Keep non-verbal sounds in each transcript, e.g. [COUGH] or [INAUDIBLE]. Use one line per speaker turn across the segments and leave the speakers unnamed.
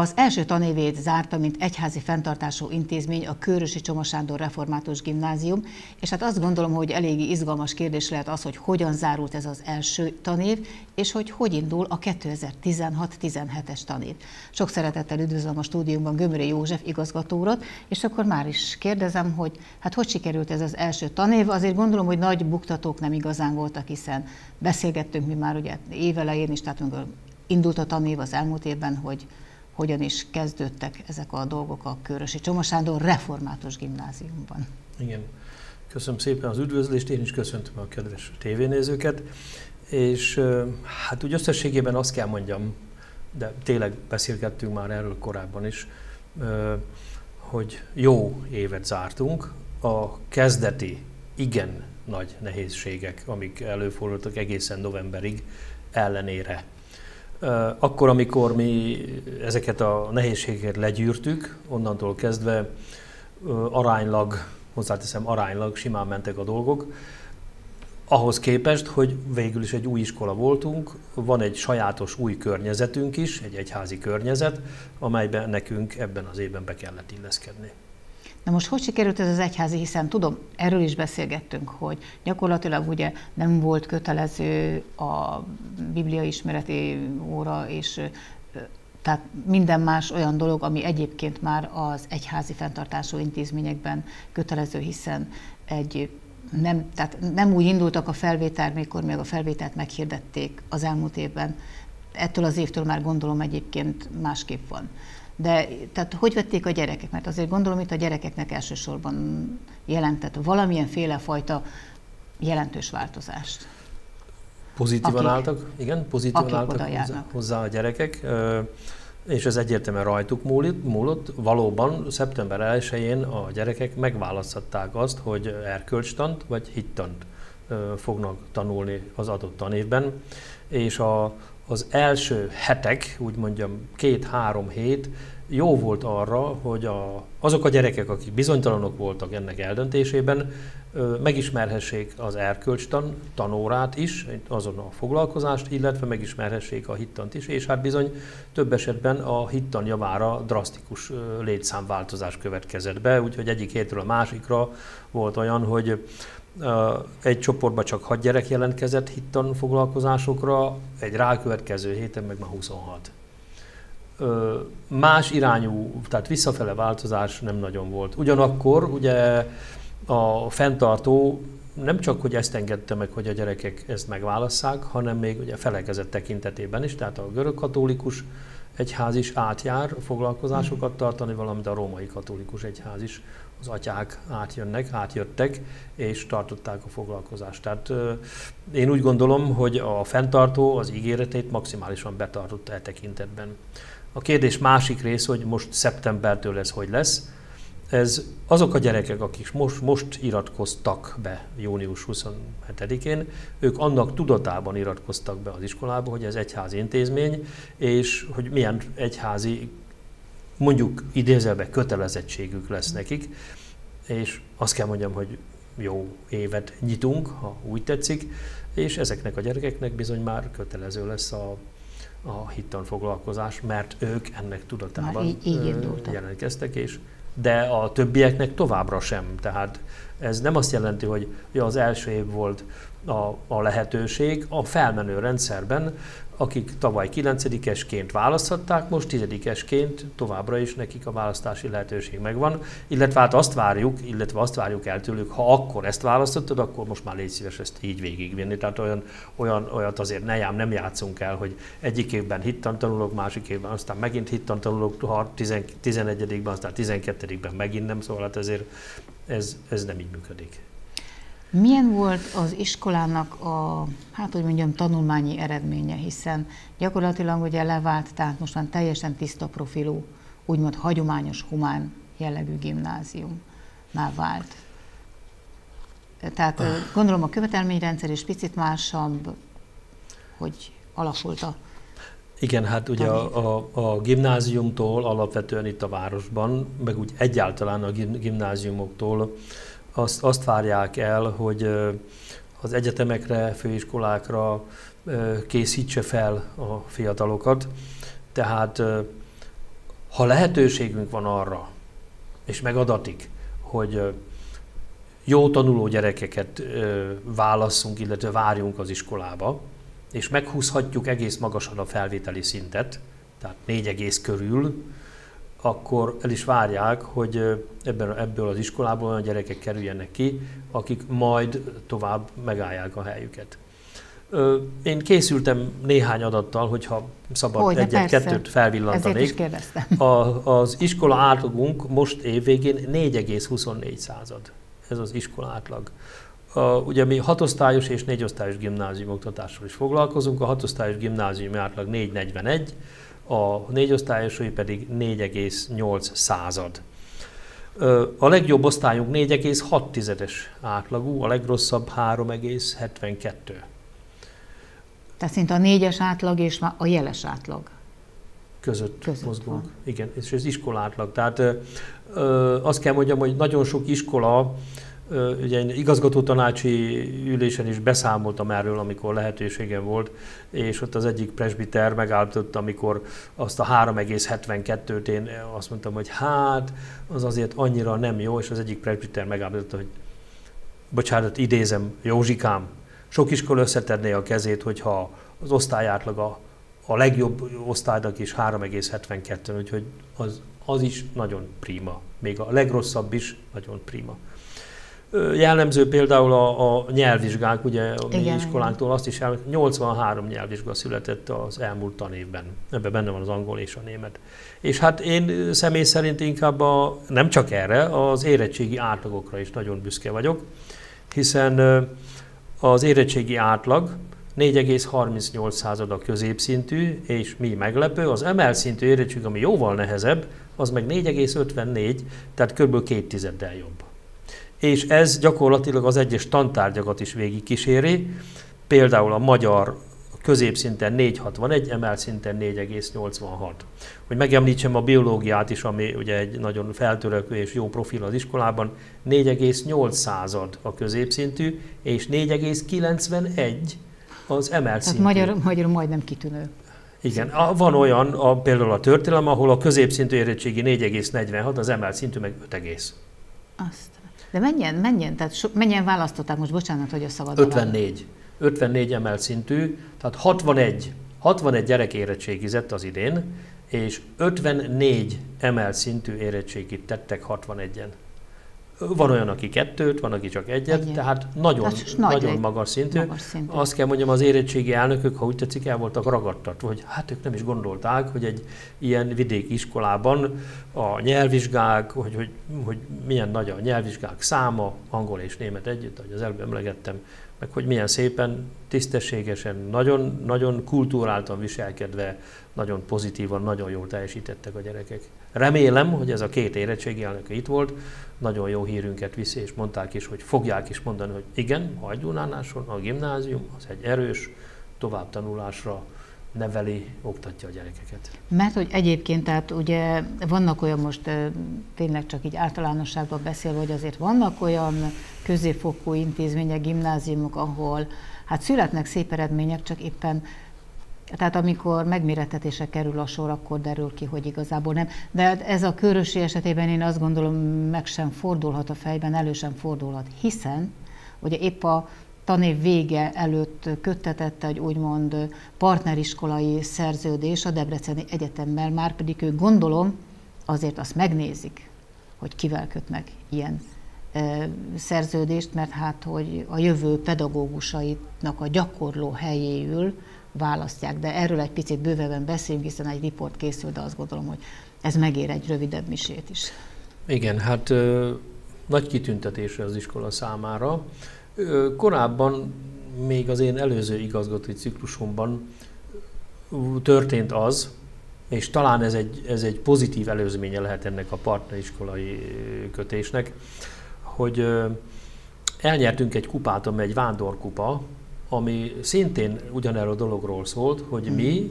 Az első tanévét zárta, mint egyházi fenntartású intézmény a Körösi Csoma Sándor Református Gimnázium, és hát azt gondolom, hogy eléggé izgalmas kérdés lehet az, hogy hogyan zárult ez az első tanév, és hogy hogy indul a 2016-17-es tanév. Sok szeretettel üdvözlöm a stúdiumban Gömöri József igazgatórat, és akkor már is kérdezem, hogy hát hogy sikerült ez az első tanév. Azért gondolom, hogy nagy buktatók nem igazán voltak, hiszen beszélgettünk mi már ugye évelején is, tehát indult a tanév az elmúlt évben, hogy hogyan is kezdődtek ezek a dolgok a Körösi Csoma Sándor Református Gimnáziumban.
Igen. Köszönöm szépen az üdvözlést, én is köszöntöm a kedves tévénézőket, és hát úgy összességében azt kell mondjam, de tényleg beszélgettünk már erről korábban is, hogy jó évet zártunk. A kezdeti, igen nagy nehézségek, amik előfordultak egészen novemberig ellenére akkor, amikor mi ezeket a nehézségeket legyűrtük, onnantól kezdve aránylag, hozzáteszem aránylag simán mentek a dolgok, ahhoz képest, hogy végül is egy új iskola voltunk, van egy sajátos új környezetünk is, egy egyházi környezet, amelyben nekünk ebben az évben be kellett illeszkedni.
Na most hogy sikerült ez az egyházi, hiszen tudom, erről is beszélgettünk, hogy gyakorlatilag ugye nem volt kötelező a biblia ismereti óra, és tehát minden más olyan dolog, ami egyébként már az egyházi fenntartású intézményekben kötelező, hiszen egy nem, tehát nem úgy indultak a felvétel, mikor még a felvételt meghirdették az elmúlt évben. Ettől az évtől már gondolom egyébként másképp van. De tehát hogy vették a gyerekek? Mert azért gondolom itt a gyerekeknek elsősorban jelentett valamilyen féle fajta jelentős változást.
Pozitívan akik, álltak, igen, pozitívan álltak hozzá, hozzá a gyerekek, és ez egyértelműen rajtuk múlott. Valóban szeptember 1-én a gyerekek megválasztották azt, hogy erkölcstant vagy hittant fognak tanulni az adott tanévben, és a, az első hetek, úgy mondjam két-három hét jó volt arra, hogy a, azok a gyerekek, akik bizonytalanok voltak ennek eldöntésében, megismerhessék az erkölcstan tanórát is, azon a foglalkozást, illetve megismerhessék a hittant is, és hát bizony több esetben a hittan javára drasztikus létszámváltozás következett be, úgyhogy egyik hétről a másikra volt olyan, hogy egy csoportban csak 6 gyerek jelentkezett hittan foglalkozásokra, egy rákövetkező héten meg már 26. Más irányú, tehát visszafele változás nem nagyon volt. Ugyanakkor ugye a fenntartó nem csak, hogy ezt engedte meg, hogy a gyerekek ezt megválasszák, hanem még ugye felekezett tekintetében is, tehát a görög katolikus egyház is átjár foglalkozásokat tartani, valamint a római katolikus egyház is az atyák átjönnek, átjöttek, és tartották a foglalkozást. Tehát én úgy gondolom, hogy a fenntartó az ígéretét maximálisan betartotta e tekintetben. A kérdés másik rész, hogy most szeptembertől ez hogy lesz. Ez azok a gyerekek, akik most, most iratkoztak be június 27-én, ők annak tudatában iratkoztak be az iskolába, hogy ez egyházi intézmény, és hogy milyen egyházi mondjuk idézelbe kötelezettségük lesz nekik, és azt kell mondjam, hogy jó évet nyitunk, ha úgy tetszik, és ezeknek a gyerekeknek bizony már kötelező lesz a, a hittan foglalkozás, mert ők ennek tudatában így, így jelentkeztek, és de a többieknek továbbra sem. Tehát ez nem azt jelenti, hogy az első év volt a, a lehetőség. A felmenő rendszerben akik tavaly 9-esként választhatták, most 10-esként továbbra is nekik a választási lehetőség megvan, illetve hát azt várjuk, illetve azt várjuk el tőlük, ha akkor ezt választottad, akkor most már légy szíves ezt így végigvinni. Tehát olyan, olyan, olyat azért ne jám, nem játszunk el, hogy egyik évben hittan tanulok, másik évben aztán megint hittan tanulok, ha 11-ben, aztán 12-ben megint nem, szóval hát ezért ez, ez nem így működik.
Milyen volt az iskolának a, hát hogy mondjam, tanulmányi eredménye, hiszen gyakorlatilag ugye levált, tehát most már teljesen tiszta profilú, úgymond hagyományos, humán jellegű gimnázium már vált. Tehát gondolom a követelményrendszer is picit másabb, hogy alakult a
igen, hát ugye a, a, a gimnáziumtól alapvetően itt a városban, meg úgy egyáltalán a gimnáziumoktól azt, azt várják el, hogy az egyetemekre, Ha lehetőségünk van arra, és megadatik, hogy jó tanuló gyerekeket válasszunk, illetve várjunk az iskolába, és meghúzhatjuk egész magasan a felvételi szintet, tehát 4 körül, akkor el is várják, hogy ebben, ebből az iskolából olyan gyerekek kerüljenek ki, akik majd tovább megállják a helyüket. Én készültem néhány adattal, hogyha szabad egyet-kettőt felvillantanék. A, az iskola átlagunk most évvégén 4,24 század. Ez az iskola átlag. A, ugye mi hatosztályos és négyosztályos gimnázium oktatásról is foglalkozunk. A hatosztályos gimnázium átlag 4,41, a négyosztályosai pedig 4,8 század. A legjobb osztályunk 4,6-es átlagú, a legrosszabb 3,72.
Tehát szinte a négyes átlag és a jeles átlag
között, között mozgunk. Van. Igen, és ez iskolátlag. Tehát ö, ö, azt kell mondjam, hogy nagyon sok iskola, ugye én igazgató tanácsi ülésen is beszámoltam erről, amikor lehetőségem volt, és ott az egyik presbiter megállított, amikor azt a 3,72-t én azt mondtam, hogy hát, az azért annyira nem jó, és az egyik presbiter megállította, hogy bocsánat, idézem, Józsikám, sok iskola összetedné a kezét, hogyha az osztály átlaga a legjobb osztálynak is 3,72, úgyhogy az, az is nagyon prima. Még a legrosszabb is nagyon prima. Jellemző például a, a nyelvvizsgák, ugye a mi igen, iskolánktól azt is el, 83 nyelvvizsga született az elmúlt tanévben. Ebben benne van az angol és a német. És hát én személy szerint inkább a, nem csak erre, az érettségi átlagokra is nagyon büszke vagyok, hiszen az érettségi átlag 4,38 század a középszintű, és mi meglepő, az emel szintű érettség, ami jóval nehezebb, az meg 4,54, tehát kb. két tizeddel jobb. És ez gyakorlatilag az egyes tantárgyakat is végigkíséri, például a magyar középszinten 4,61, emel szinten 4,86. Hogy megemlítsem a biológiát is, ami ugye egy nagyon feltörekvő és jó profil az iskolában, 4,8 század a középszintű, és 4,91 az emelt
Tehát magyar, magyarul majdnem kitűnő.
Igen, a, van olyan, a, például a történelem, ahol a középszintű érettségi 4,46, az emelt szintű meg 5,
Azt. De menjen, menjen, tehát so, menjen választották most, bocsánat, hogy a szabad
54. 54 emelt szintű, tehát 61, 61 gyerek érettségizett az idén, és 54 emelt szintű érettségit tettek 61-en. Van olyan, aki kettőt, van, aki csak egyet, Egyet. tehát nagyon, tehát nagyon magas, szintű. magas szintű. Azt kell mondjam, az érettségi elnökök, ha úgy tetszik, el voltak ragadtatva, hogy hát ők nem is gondolták, hogy egy ilyen vidéki iskolában a nyelvvizsgák, hogy, hogy, hogy milyen nagy a nyelvvizsgák száma, angol és német együtt, ahogy az előbb emlegettem, meg hogy milyen szépen, tisztességesen, nagyon, nagyon kultúráltan viselkedve, nagyon pozitívan, nagyon jól teljesítettek a gyerekek. Remélem, hogy ez a két érettségi elnök itt volt, nagyon jó hírünket viszi, és mondták is, hogy fogják is mondani, hogy igen, Hajdúnánáson a gimnázium az egy erős továbbtanulásra neveli, oktatja a gyerekeket.
Mert hogy egyébként, tehát ugye vannak olyan most tényleg csak így általánosságban beszélve, hogy azért vannak olyan középfokú intézmények, gimnáziumok, ahol hát születnek szép eredmények, csak éppen tehát amikor megmérettetése kerül a sor, akkor derül ki, hogy igazából nem. De ez a körösi esetében én azt gondolom meg sem fordulhat a fejben, elő sem fordulhat, hiszen ugye épp a tanév vége előtt köttetett egy úgymond partneriskolai szerződés a Debreceni Egyetemmel, már pedig ő gondolom azért azt megnézik, hogy kivel kötnek ilyen szerződést, mert hát, hogy a jövő pedagógusainak a gyakorló helyéül választják, de erről egy picit bővebben beszélünk, hiszen egy riport készült, de azt gondolom, hogy ez megér egy rövidebb misét is.
Igen, hát ö, nagy kitüntetése az iskola számára. Ö, korábban, még az én előző igazgatói ciklusomban történt az, és talán ez egy, ez egy pozitív előzménye lehet ennek a partneriskolai kötésnek, hogy elnyertünk egy kupát, amely egy vándorkupa, ami szintén ugyanerről a dologról szólt, hogy hmm. mi,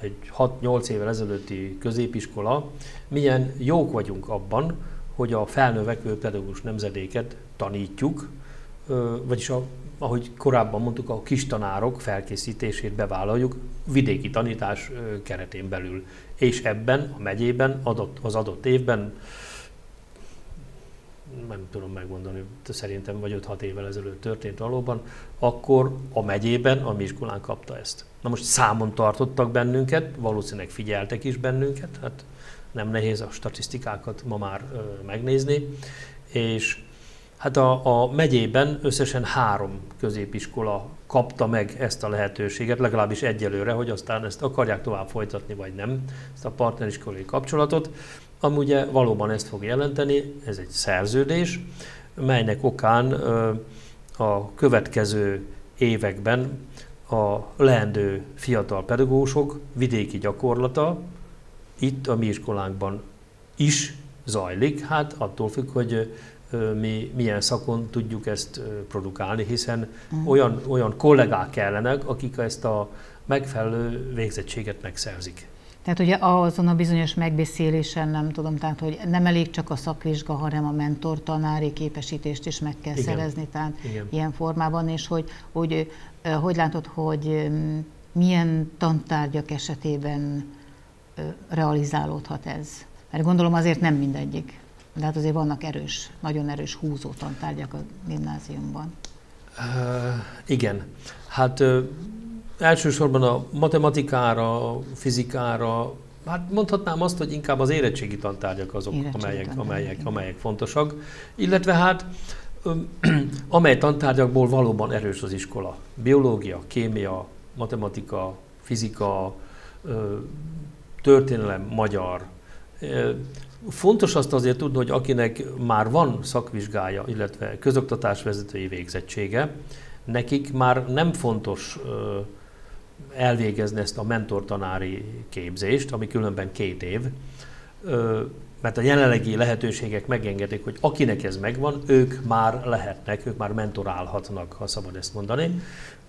egy 6-8 évvel ezelőtti középiskola, milyen jók vagyunk abban, hogy a felnövekvő pedagógus nemzedéket tanítjuk vagyis a, ahogy korábban mondtuk, a kis tanárok felkészítését bevállaljuk vidéki tanítás keretén belül. És ebben a megyében adott, az adott évben nem tudom megmondani, szerintem vagy 5-6 évvel ezelőtt történt valóban, akkor a megyében a mi kapta ezt. Na most számon tartottak bennünket, valószínűleg figyeltek is bennünket, hát nem nehéz a statisztikákat ma már ö, megnézni, és hát a, a megyében összesen három középiskola kapta meg ezt a lehetőséget, legalábbis egyelőre, hogy aztán ezt akarják tovább folytatni, vagy nem, ezt a partneriskolai kapcsolatot. Amúgy valóban ezt fog jelenteni, ez egy szerződés, melynek okán a következő években a leendő fiatal pedagógusok vidéki gyakorlata itt a mi iskolánkban is zajlik, hát attól függ, hogy mi milyen szakon tudjuk ezt produkálni, hiszen uh-huh. olyan, olyan kollégák kellenek, akik ezt a megfelelő végzettséget megszerzik.
Tehát ugye azon a bizonyos megbeszélésen nem tudom, tehát hogy nem elég csak a szakvizsga, hanem a mentor tanári képesítést is meg kell Igen. szerezni, tehát Igen. ilyen formában, és hogy, hogy hogy látod, hogy milyen tantárgyak esetében realizálódhat ez? Mert gondolom azért nem mindegyik. De hát azért vannak erős, nagyon erős húzó tantárgyak a gimnáziumban.
Uh, igen. Hát uh, elsősorban a matematikára, fizikára, hát mondhatnám azt, hogy inkább az érettségi tantárgyak azok, érettségi amelyek, tantárgyak, amelyek, amelyek fontosak. Illetve hát [CLEARS THROAT] amely tantárgyakból valóban erős az iskola. Biológia, kémia, matematika, fizika, történelem, magyar. Fontos azt azért tudni, hogy akinek már van szakvizsgája, illetve közoktatásvezetői végzettsége, nekik már nem fontos elvégezni ezt a mentortanári képzést, ami különben két év, mert a jelenlegi lehetőségek megengedik, hogy akinek ez megvan, ők már lehetnek, ők már mentorálhatnak, ha szabad ezt mondani,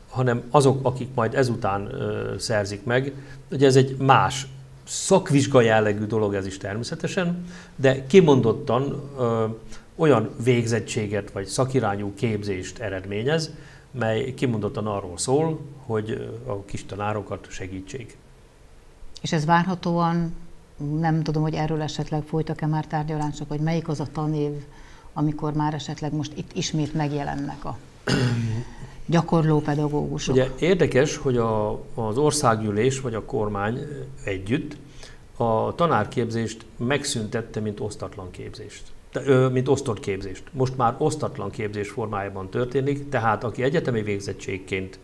hanem azok, akik majd ezután szerzik meg, ugye ez egy más szakvizsga jellegű dolog ez is természetesen, de kimondottan ö, olyan végzettséget vagy szakirányú képzést eredményez, mely kimondottan arról szól, hogy a kis tanárokat segítsék.
És ez várhatóan, nem tudom, hogy erről esetleg folytak-e már tárgyalások, hogy melyik az a tanév, amikor már esetleg most itt ismét megjelennek a [CLEARS THROAT] gyakorló pedagógusok.
Ugye érdekes, hogy a, az országgyűlés vagy a kormány együtt a tanárképzést megszüntette, mint osztatlan képzést mint osztott képzést. Most már osztatlan képzés formájában történik, tehát aki egyetemi végzettségként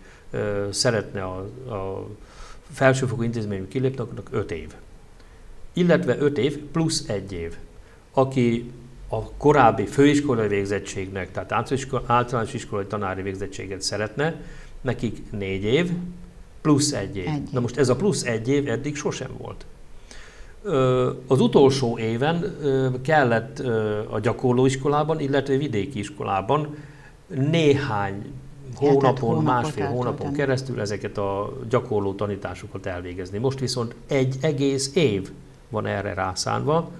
szeretne a, a felsőfokú intézményű kilépni, annak 5 év. Illetve 5 év plusz 1 év. Aki a korábbi főiskolai végzettségnek, tehát általános iskolai tanári végzettséget szeretne, nekik 4 év, plusz 1 év. Egy. Na most ez a plusz 1 év eddig sosem volt. Az utolsó éven kellett a gyakorlóiskolában, illetve vidéki iskolában néhány hónapon, másfél hónapon keresztül ezeket a gyakorló tanításokat elvégezni. Most viszont egy egész év van erre rászánva,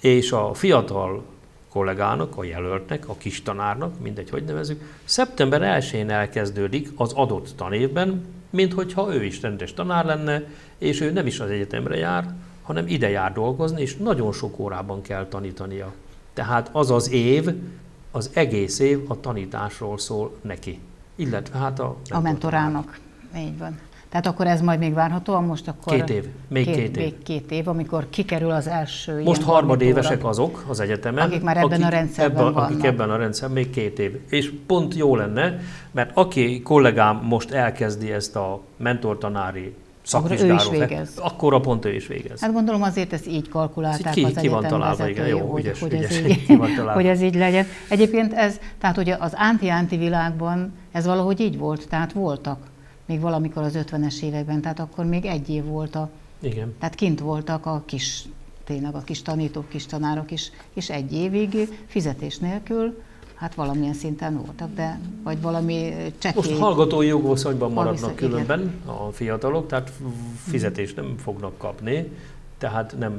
és a fiatal kollégának, a jelöltnek, a kis tanárnak, mindegy, hogy nevezük, szeptember 1-én elkezdődik az adott tanévben, mint hogyha ő is rendes tanár lenne, és ő nem is az egyetemre jár, hanem ide jár dolgozni, és nagyon sok órában kell tanítania. Tehát az az év, az egész év a tanításról szól neki, illetve hát a,
a mentorának. Így van. Tehát akkor ez majd még várható, most akkor...
Két év, még két, két év. Még
két év, amikor kikerül az első
Most harmadévesek azok az egyetemen.
Akik már ebben akik a rendszerben ebben,
vannak. Akik ebben a rendszerben, még két év. És pont jó lenne, mert aki kollégám most elkezdi ezt a mentortanári szakvizsgáló. Akkor, végez. akkor a pont ő is végez.
Hát gondolom azért ezt így kalkulálták
ki,
az
ki van találva, igen, jó, hogy, ügyes,
hogy, ügyes, ez így, [LAUGHS] ki van találva. hogy ez így legyen. Egyébként ez, tehát ugye az anti-anti világban ez valahogy így volt, tehát voltak még valamikor az 50-es években, tehát akkor még egy év volt a...
Igen.
Tehát kint voltak a kis, tényleg a kis tanítók, kis tanárok is, és egy évig fizetés nélkül hát valamilyen szinten voltak, de vagy valami csekély...
Most hallgatói jogviszonyban maradnak különben igen. a fiatalok, tehát fizetést nem fognak kapni, tehát nem,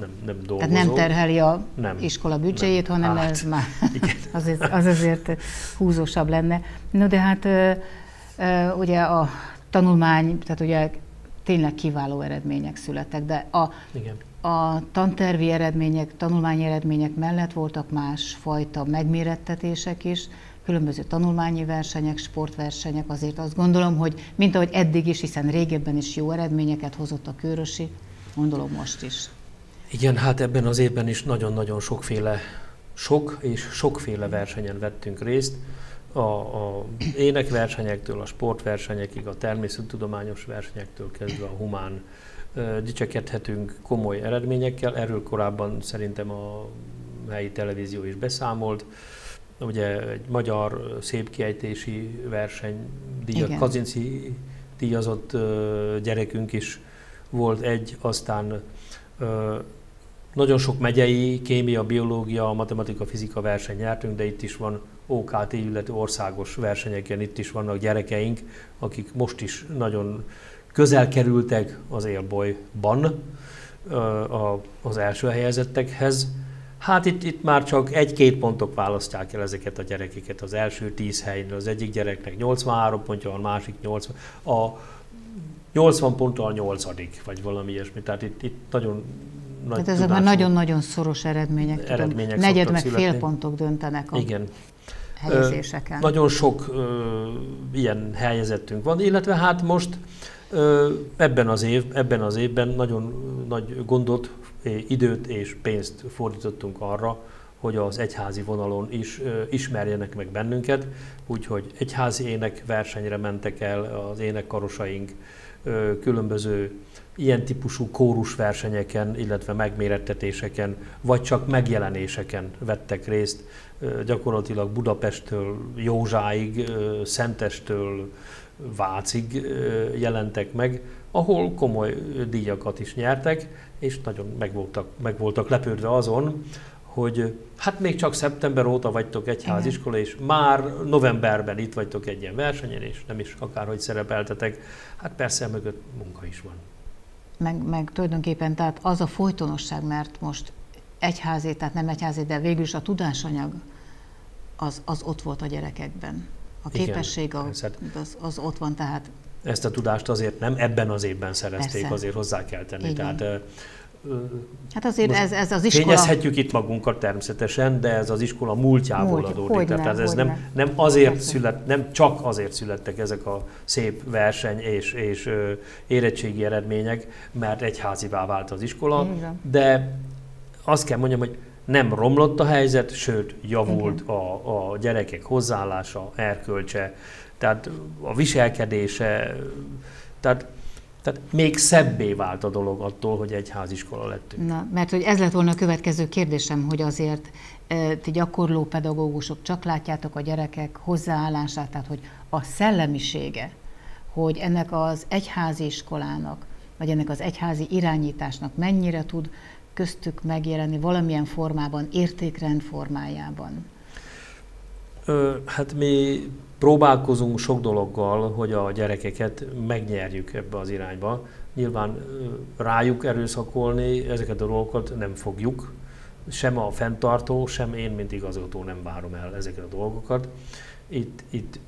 nem, nem dolgozó.
Tehát nem terheli a nem, iskola büdzséjét, nem. hanem hát, ez már [LAUGHS] az, az azért húzósabb lenne. No de hát ugye a tanulmány, tehát ugye tényleg kiváló eredmények születtek, de a,
Igen.
A tantervi eredmények, tanulmányi eredmények mellett voltak más fajta megmérettetések is, különböző tanulmányi versenyek, sportversenyek, azért azt gondolom, hogy mint ahogy eddig is, hiszen régebben is jó eredményeket hozott a Körösi, gondolom most is.
Igen, hát ebben az évben is nagyon-nagyon sokféle, sok és sokféle versenyen vettünk részt. A, a énekversenyektől, a sportversenyekig, a természettudományos versenyektől kezdve a humán dicsekedhetünk komoly eredményekkel. Erről korábban szerintem a helyi televízió is beszámolt. Ugye egy magyar szépkiejtési verseny, díjat, Kazinci díjazott gyerekünk is volt egy, aztán nagyon sok megyei kémia, biológia, matematika, fizika verseny nyertünk, de itt is van OKT, illetve országos versenyeken, itt is vannak gyerekeink, akik most is nagyon közel kerültek az élbolyban az első helyezettekhez. Hát itt, itt már csak egy-két pontok választják el ezeket a gyerekeket az első tíz helyről. Az egyik gyereknek 83 pontja van, a másik 80. A 80 ponttal 8 vagy valami ilyesmi. Tehát itt, itt nagyon nagy
Tehát ezek már nagyon-nagyon szoros eredmények. eredmények. Negyed meg születni. fél pontok döntenek a
Igen.
helyezéseken.
Ö, nagyon sok ö, ilyen helyezettünk van, illetve hát most ebben az, év, ebben az évben nagyon nagy gondot, időt és pénzt fordítottunk arra, hogy az egyházi vonalon is ismerjenek meg bennünket, úgyhogy egyházi ének versenyre mentek el az énekkarosaink, különböző ilyen típusú kórusversenyeken, illetve megmérettetéseken, vagy csak megjelenéseken vettek részt, gyakorlatilag Budapesttől Józsáig, Szentestől Vácig jelentek meg, ahol komoly díjakat is nyertek, és nagyon meg voltak, meg voltak lepődve azon, hogy hát még csak szeptember óta vagytok egy háziskola, és már novemberben itt vagytok egy ilyen versenyen, és nem is akárhogy szerepeltetek. Hát persze mögött munka is van
meg, meg tulajdonképpen tehát az a folytonosság, mert most egyházi, tehát nem egyházi, de végül is a tudásanyag az, az ott volt a gyerekekben. A képesség Igen, a, az, az ott van, tehát...
Ezt a tudást azért nem ebben az évben szerezték, Persze. azért hozzá kell tenni. Igen. Tehát
Hát azért ez, ez az iskola...
Fényezhetjük itt magunkat természetesen, de ez az iskola múltjából Múlt, adódik. Tehát ez nem, nem, azért szület, nem csak azért születtek ezek a szép verseny és, és ö, érettségi eredmények, mert egyházivá vált az iskola, de azt kell mondjam, hogy nem romlott a helyzet, sőt javult a, a gyerekek hozzáállása, erkölcse, tehát a viselkedése, tehát tehát még szebbé vált a dolog attól, hogy egy háziskola lettünk.
Na, mert hogy ez lett volna a következő kérdésem, hogy azért e, ti gyakorló pedagógusok csak látjátok a gyerekek hozzáállását, tehát hogy a szellemisége, hogy ennek az egyházi iskolának, vagy ennek az egyházi irányításnak mennyire tud köztük megjelenni valamilyen formában, értékrend formájában?
Hát mi próbálkozunk sok dologgal, hogy a gyerekeket megnyerjük ebbe az irányba. Nyilván rájuk erőszakolni ezeket a dolgokat nem fogjuk, sem a fenntartó, sem én, mint igazgató nem várom el ezeket a dolgokat. Itt, itt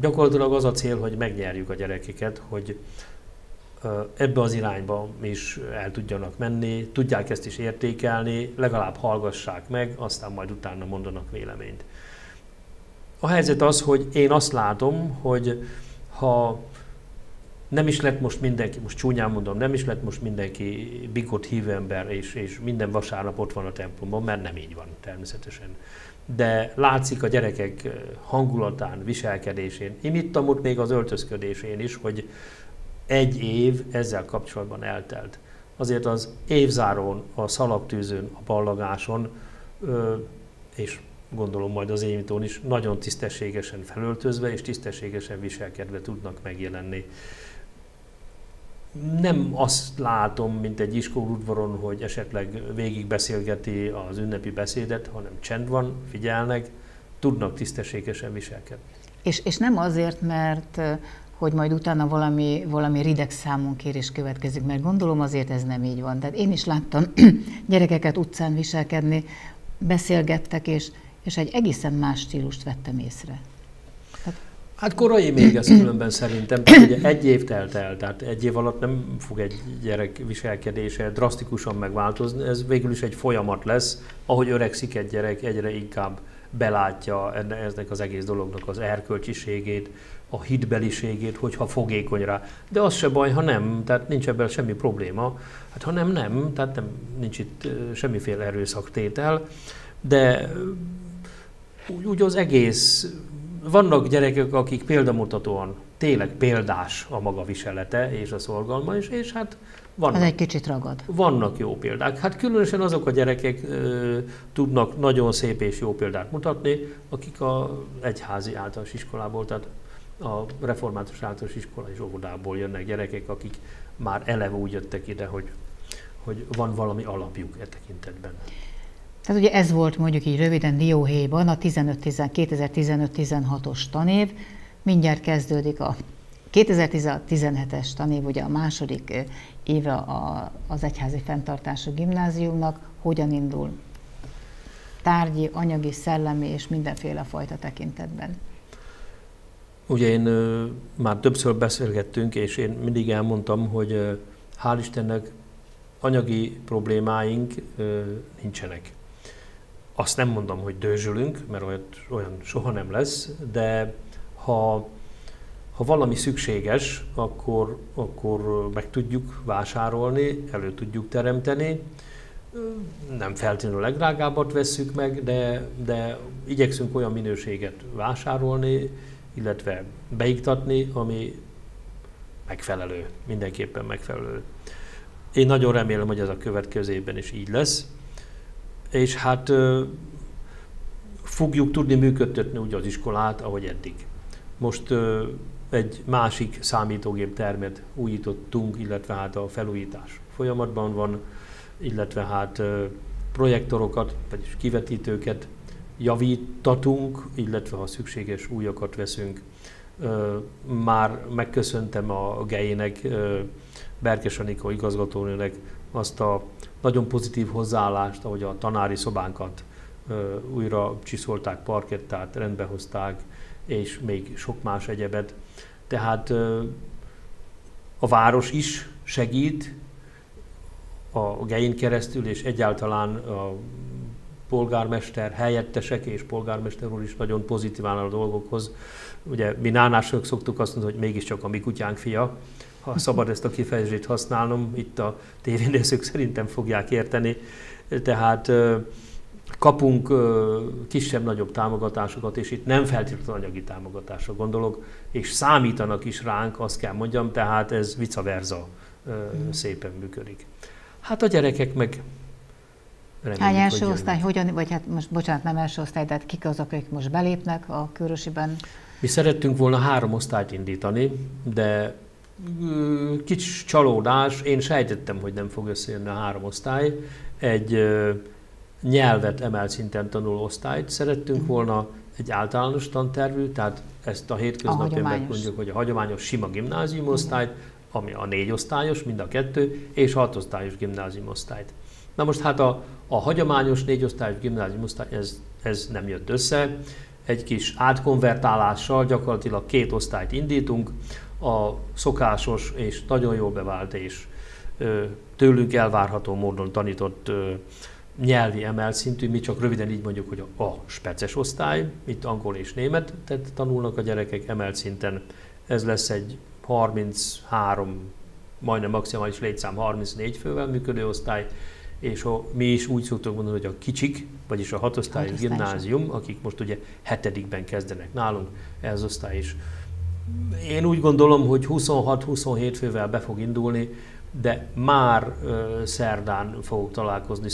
gyakorlatilag az a cél, hogy megnyerjük a gyerekeket, hogy ebbe az irányba is el tudjanak menni, tudják ezt is értékelni, legalább hallgassák meg, aztán majd utána mondanak véleményt. A helyzet az, hogy én azt látom, hogy ha nem is lett most mindenki, most csúnyán mondom, nem is lett most mindenki bigott hívő ember, és, és minden vasárnap ott van a templomban, mert nem így van természetesen. De látszik a gyerekek hangulatán, viselkedésén, imittam ott még az öltözködésén is, hogy egy év ezzel kapcsolatban eltelt. Azért az évzáron, a szalagtűzön, a ballagáson, és gondolom majd az évítón is nagyon tisztességesen felöltözve és tisztességesen viselkedve tudnak megjelenni. Nem azt látom, mint egy iskoludvaron, hogy esetleg végig beszélgeti az ünnepi beszédet, hanem csend van, figyelnek, tudnak tisztességesen viselkedni.
És, és nem azért, mert hogy majd utána valami, valami rideg számonkérés következik, mert gondolom azért ez nem így van. Tehát én is láttam [CLEARS THROAT] gyerekeket utcán viselkedni, beszélgettek, és, és egy egészen más stílust vettem észre.
Hát korai még ez különben szerintem, tehát ugye egy év telt el, tehát egy év alatt nem fog egy gyerek viselkedése drasztikusan megváltozni, ez végül is egy folyamat lesz, ahogy öregszik egy gyerek, egyre inkább belátja ennek az egész dolognak az erkölcsiségét, a hitbeliségét, hogyha fogékony rá. De az se baj, ha nem, tehát nincs ebben semmi probléma. Hát ha nem, nem, tehát nem, nincs itt semmiféle erőszaktétel, de úgy, úgy az egész vannak gyerekek, akik példamutatóan tényleg példás a maga viselete és a szorgalma, és, és hát vannak,
Ez egy kicsit ragad.
Vannak jó példák. Hát különösen azok a gyerekek ö, tudnak nagyon szép és jó példát mutatni, akik a egyházi általános iskolából, tehát a református általános iskola és óvodából jönnek gyerekek, akik már eleve úgy jöttek ide, hogy, hogy van valami alapjuk e tekintetben.
Tehát ugye ez volt mondjuk így röviden Dióhéjban a 2015-16-os tanév, mindjárt kezdődik a 2017-es tanév, ugye a második éve a, az egyházi fenntartású gimnáziumnak, hogyan indul tárgyi, anyagi, szellemi és mindenféle fajta tekintetben.
Ugye én ö, már többször beszélgettünk, és én mindig elmondtam, hogy ö, hál' Istennek anyagi problémáink ö, nincsenek. Azt nem mondom, hogy dőzsülünk, mert olyat, olyan soha nem lesz, de ha, ha valami szükséges, akkor, akkor meg tudjuk vásárolni, elő tudjuk teremteni. Nem feltétlenül a legdrágábbat vesszük meg, de, de igyekszünk olyan minőséget vásárolni, illetve beiktatni, ami megfelelő, mindenképpen megfelelő. Én nagyon remélem, hogy ez a következő évben is így lesz és hát fogjuk tudni működtetni úgy az iskolát, ahogy eddig. Most egy másik számítógép termet újítottunk, illetve hát a felújítás folyamatban van, illetve hát projektorokat, vagyis kivetítőket javítatunk, illetve ha szükséges újakat veszünk. Már megköszöntem a GEI-nek, Berkes Anika igazgatónőnek azt a nagyon pozitív hozzáállást, ahogy a tanári szobánkat újra csiszolták, parkettát, rendbehozták, és még sok más egyebet. Tehát a város is segít a GEIN keresztül, és egyáltalán a polgármester helyettesek és polgármester úr is nagyon pozitíván a dolgokhoz. Ugye mi nánások szoktuk azt mondani, hogy mégiscsak a mi kutyánk fia, ha szabad ezt a kifejezést használnom, itt a tévénézők szerintem fogják érteni. Tehát kapunk kisebb-nagyobb támogatásokat, és itt nem feltétlenül anyagi támogatásra gondolok, és számítanak is ránk, azt kell mondjam, tehát ez vice versa mm. szépen működik. Hát a gyerekek meg
Reméljük, Hány első hogy osztály, hogyan, vagy hát most bocsánat, nem első osztály, de hát kik azok, akik most belépnek a Körösiben?
Mi szerettünk volna három osztályt indítani, de kicsi csalódás, én sejtettem, hogy nem fog összejönni a három osztály. Egy nyelvet emelt szinten tanuló osztályt szerettünk mhm. volna, egy általános tantervű, tehát ezt a hétköznapi mondjuk, hogy a hagyományos sima gimnázium osztályt, ami a négy osztályos, mind a kettő, és a osztályos gimnázium osztályt. Na most hát a, a hagyományos osztályos gimnázium osztály, ez, ez nem jött össze. Egy kis átkonvertálással gyakorlatilag két osztályt indítunk, a szokásos és nagyon jól bevált és tőlünk elvárható módon tanított nyelvi emelt szintű, mi csak röviden így mondjuk, hogy a, a speces osztály, itt angol és német tehát tanulnak a gyerekek emelt szinten. Ez lesz egy 33, majdnem maximális létszám 34 fővel működő osztály, és a, mi is úgy szoktuk mondani, hogy a kicsik, vagyis a hatosztályos gimnázium, akik most ugye hetedikben kezdenek nálunk, ez osztály is én úgy gondolom, hogy 26-27 fővel be fog indulni, de már szerdán fogok találkozni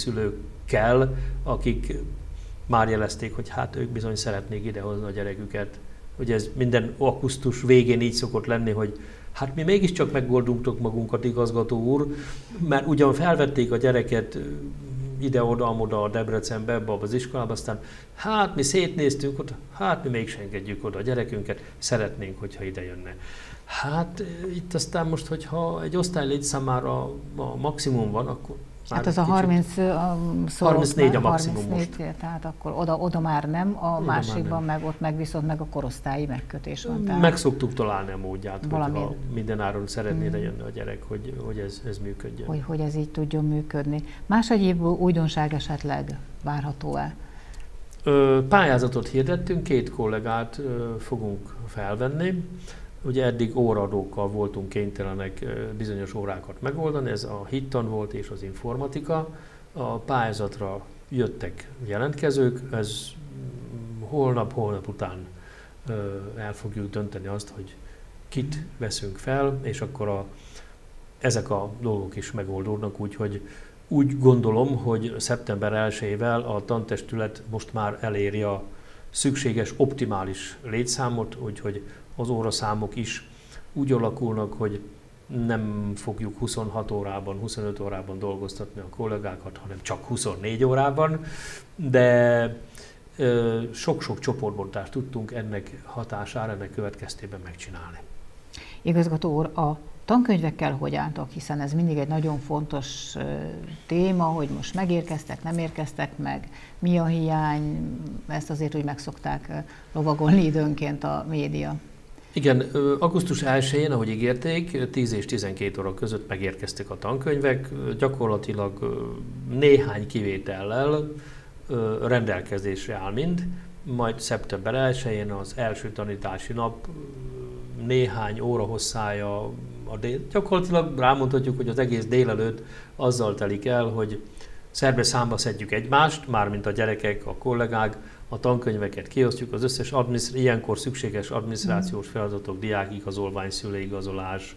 szülőkkel, akik már jelezték, hogy hát ők bizony szeretnék idehozni a gyereküket. Hogy ez minden augusztus végén így szokott lenni, hogy hát mi mégiscsak megoldunk magunkat, igazgató úr, mert ugyan felvették a gyereket ide-oda, amoda, Debrecenbe, ebbe az iskolába, aztán hát mi szétnéztünk ott, hát mi mégsem engedjük oda a gyerekünket, szeretnénk, hogyha ide jönne. Hát itt aztán most, hogyha egy osztály létszámára a maximum van, akkor
Hát az a 30 a
34 a maximum 34,
most. Tehát akkor oda, oda már nem, a oda másikban nem. meg ott meg viszont meg a korosztályi megkötés van.
Tehát meg szoktuk találni a módját, valami... hogy minden áron szeretné hmm. jönni a gyerek, hogy, hogy ez, ez működjön.
Hogy, hogy ez így tudjon működni. Más egyéb újdonság esetleg várható-e?
Ö, pályázatot hirdettünk, két kollégát ö, fogunk felvenni. Ugye eddig óradókkal voltunk kénytelenek bizonyos órákat megoldani, ez a hittan volt és az informatika. A pályázatra jöttek jelentkezők, ez holnap, holnap után el fogjuk dönteni azt, hogy kit veszünk fel, és akkor a, ezek a dolgok is megoldódnak, úgyhogy úgy gondolom, hogy szeptember 1-ével a tantestület most már eléri a szükséges optimális létszámot, úgyhogy az óraszámok is úgy alakulnak, hogy nem fogjuk 26 órában, 25 órában dolgoztatni a kollégákat, hanem csak 24 órában, de sok-sok csoportbontást tudtunk ennek hatására, ennek következtében megcsinálni.
Igazgató úr, a tankönyvekkel hogy álltak, hiszen ez mindig egy nagyon fontos téma, hogy most megérkeztek, nem érkeztek meg, mi a hiány, ezt azért úgy megszokták lovagolni időnként a média.
Igen, augusztus 1-én, ahogy ígérték, 10 és 12 óra között megérkeztek a tankönyvek, gyakorlatilag néhány kivétellel rendelkezésre áll mind, majd szeptember 1-én az első tanítási nap néhány óra hosszája a dél. Gyakorlatilag rámondhatjuk, hogy az egész délelőtt azzal telik el, hogy szerbe számba szedjük egymást, mármint a gyerekek, a kollégák, a tankönyveket kiosztjuk, az összes adminisztr- ilyenkor szükséges adminisztrációs feladatok, diákigazolvány, szüleigazolás,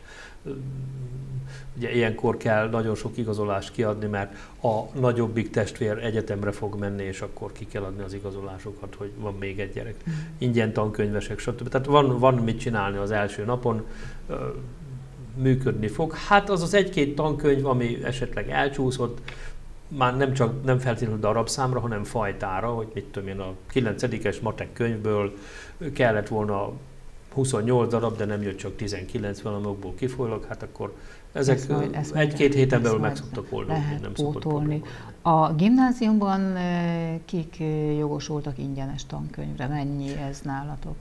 ugye ilyenkor kell nagyon sok igazolást kiadni, mert a nagyobbik testvér egyetemre fog menni, és akkor ki kell adni az igazolásokat, hogy van még egy gyerek. Ingyen tankönyvesek, stb. Tehát van, van mit csinálni az első napon, működni fog. Hát az az egy-két tankönyv, ami esetleg elcsúszott, már nem csak nem feltétlenül darabszámra, hanem fajtára, hogy mit tudom én, a 9-es matek könyvből kellett volna 28 darab, de nem jött csak 19 valamokból kifolyólag, hát akkor ezek egy-két héten belül meg szoktak oldani, nem pótolni.
A gimnáziumban kik jogosultak ingyenes tankönyvre? Mennyi ez nálatok?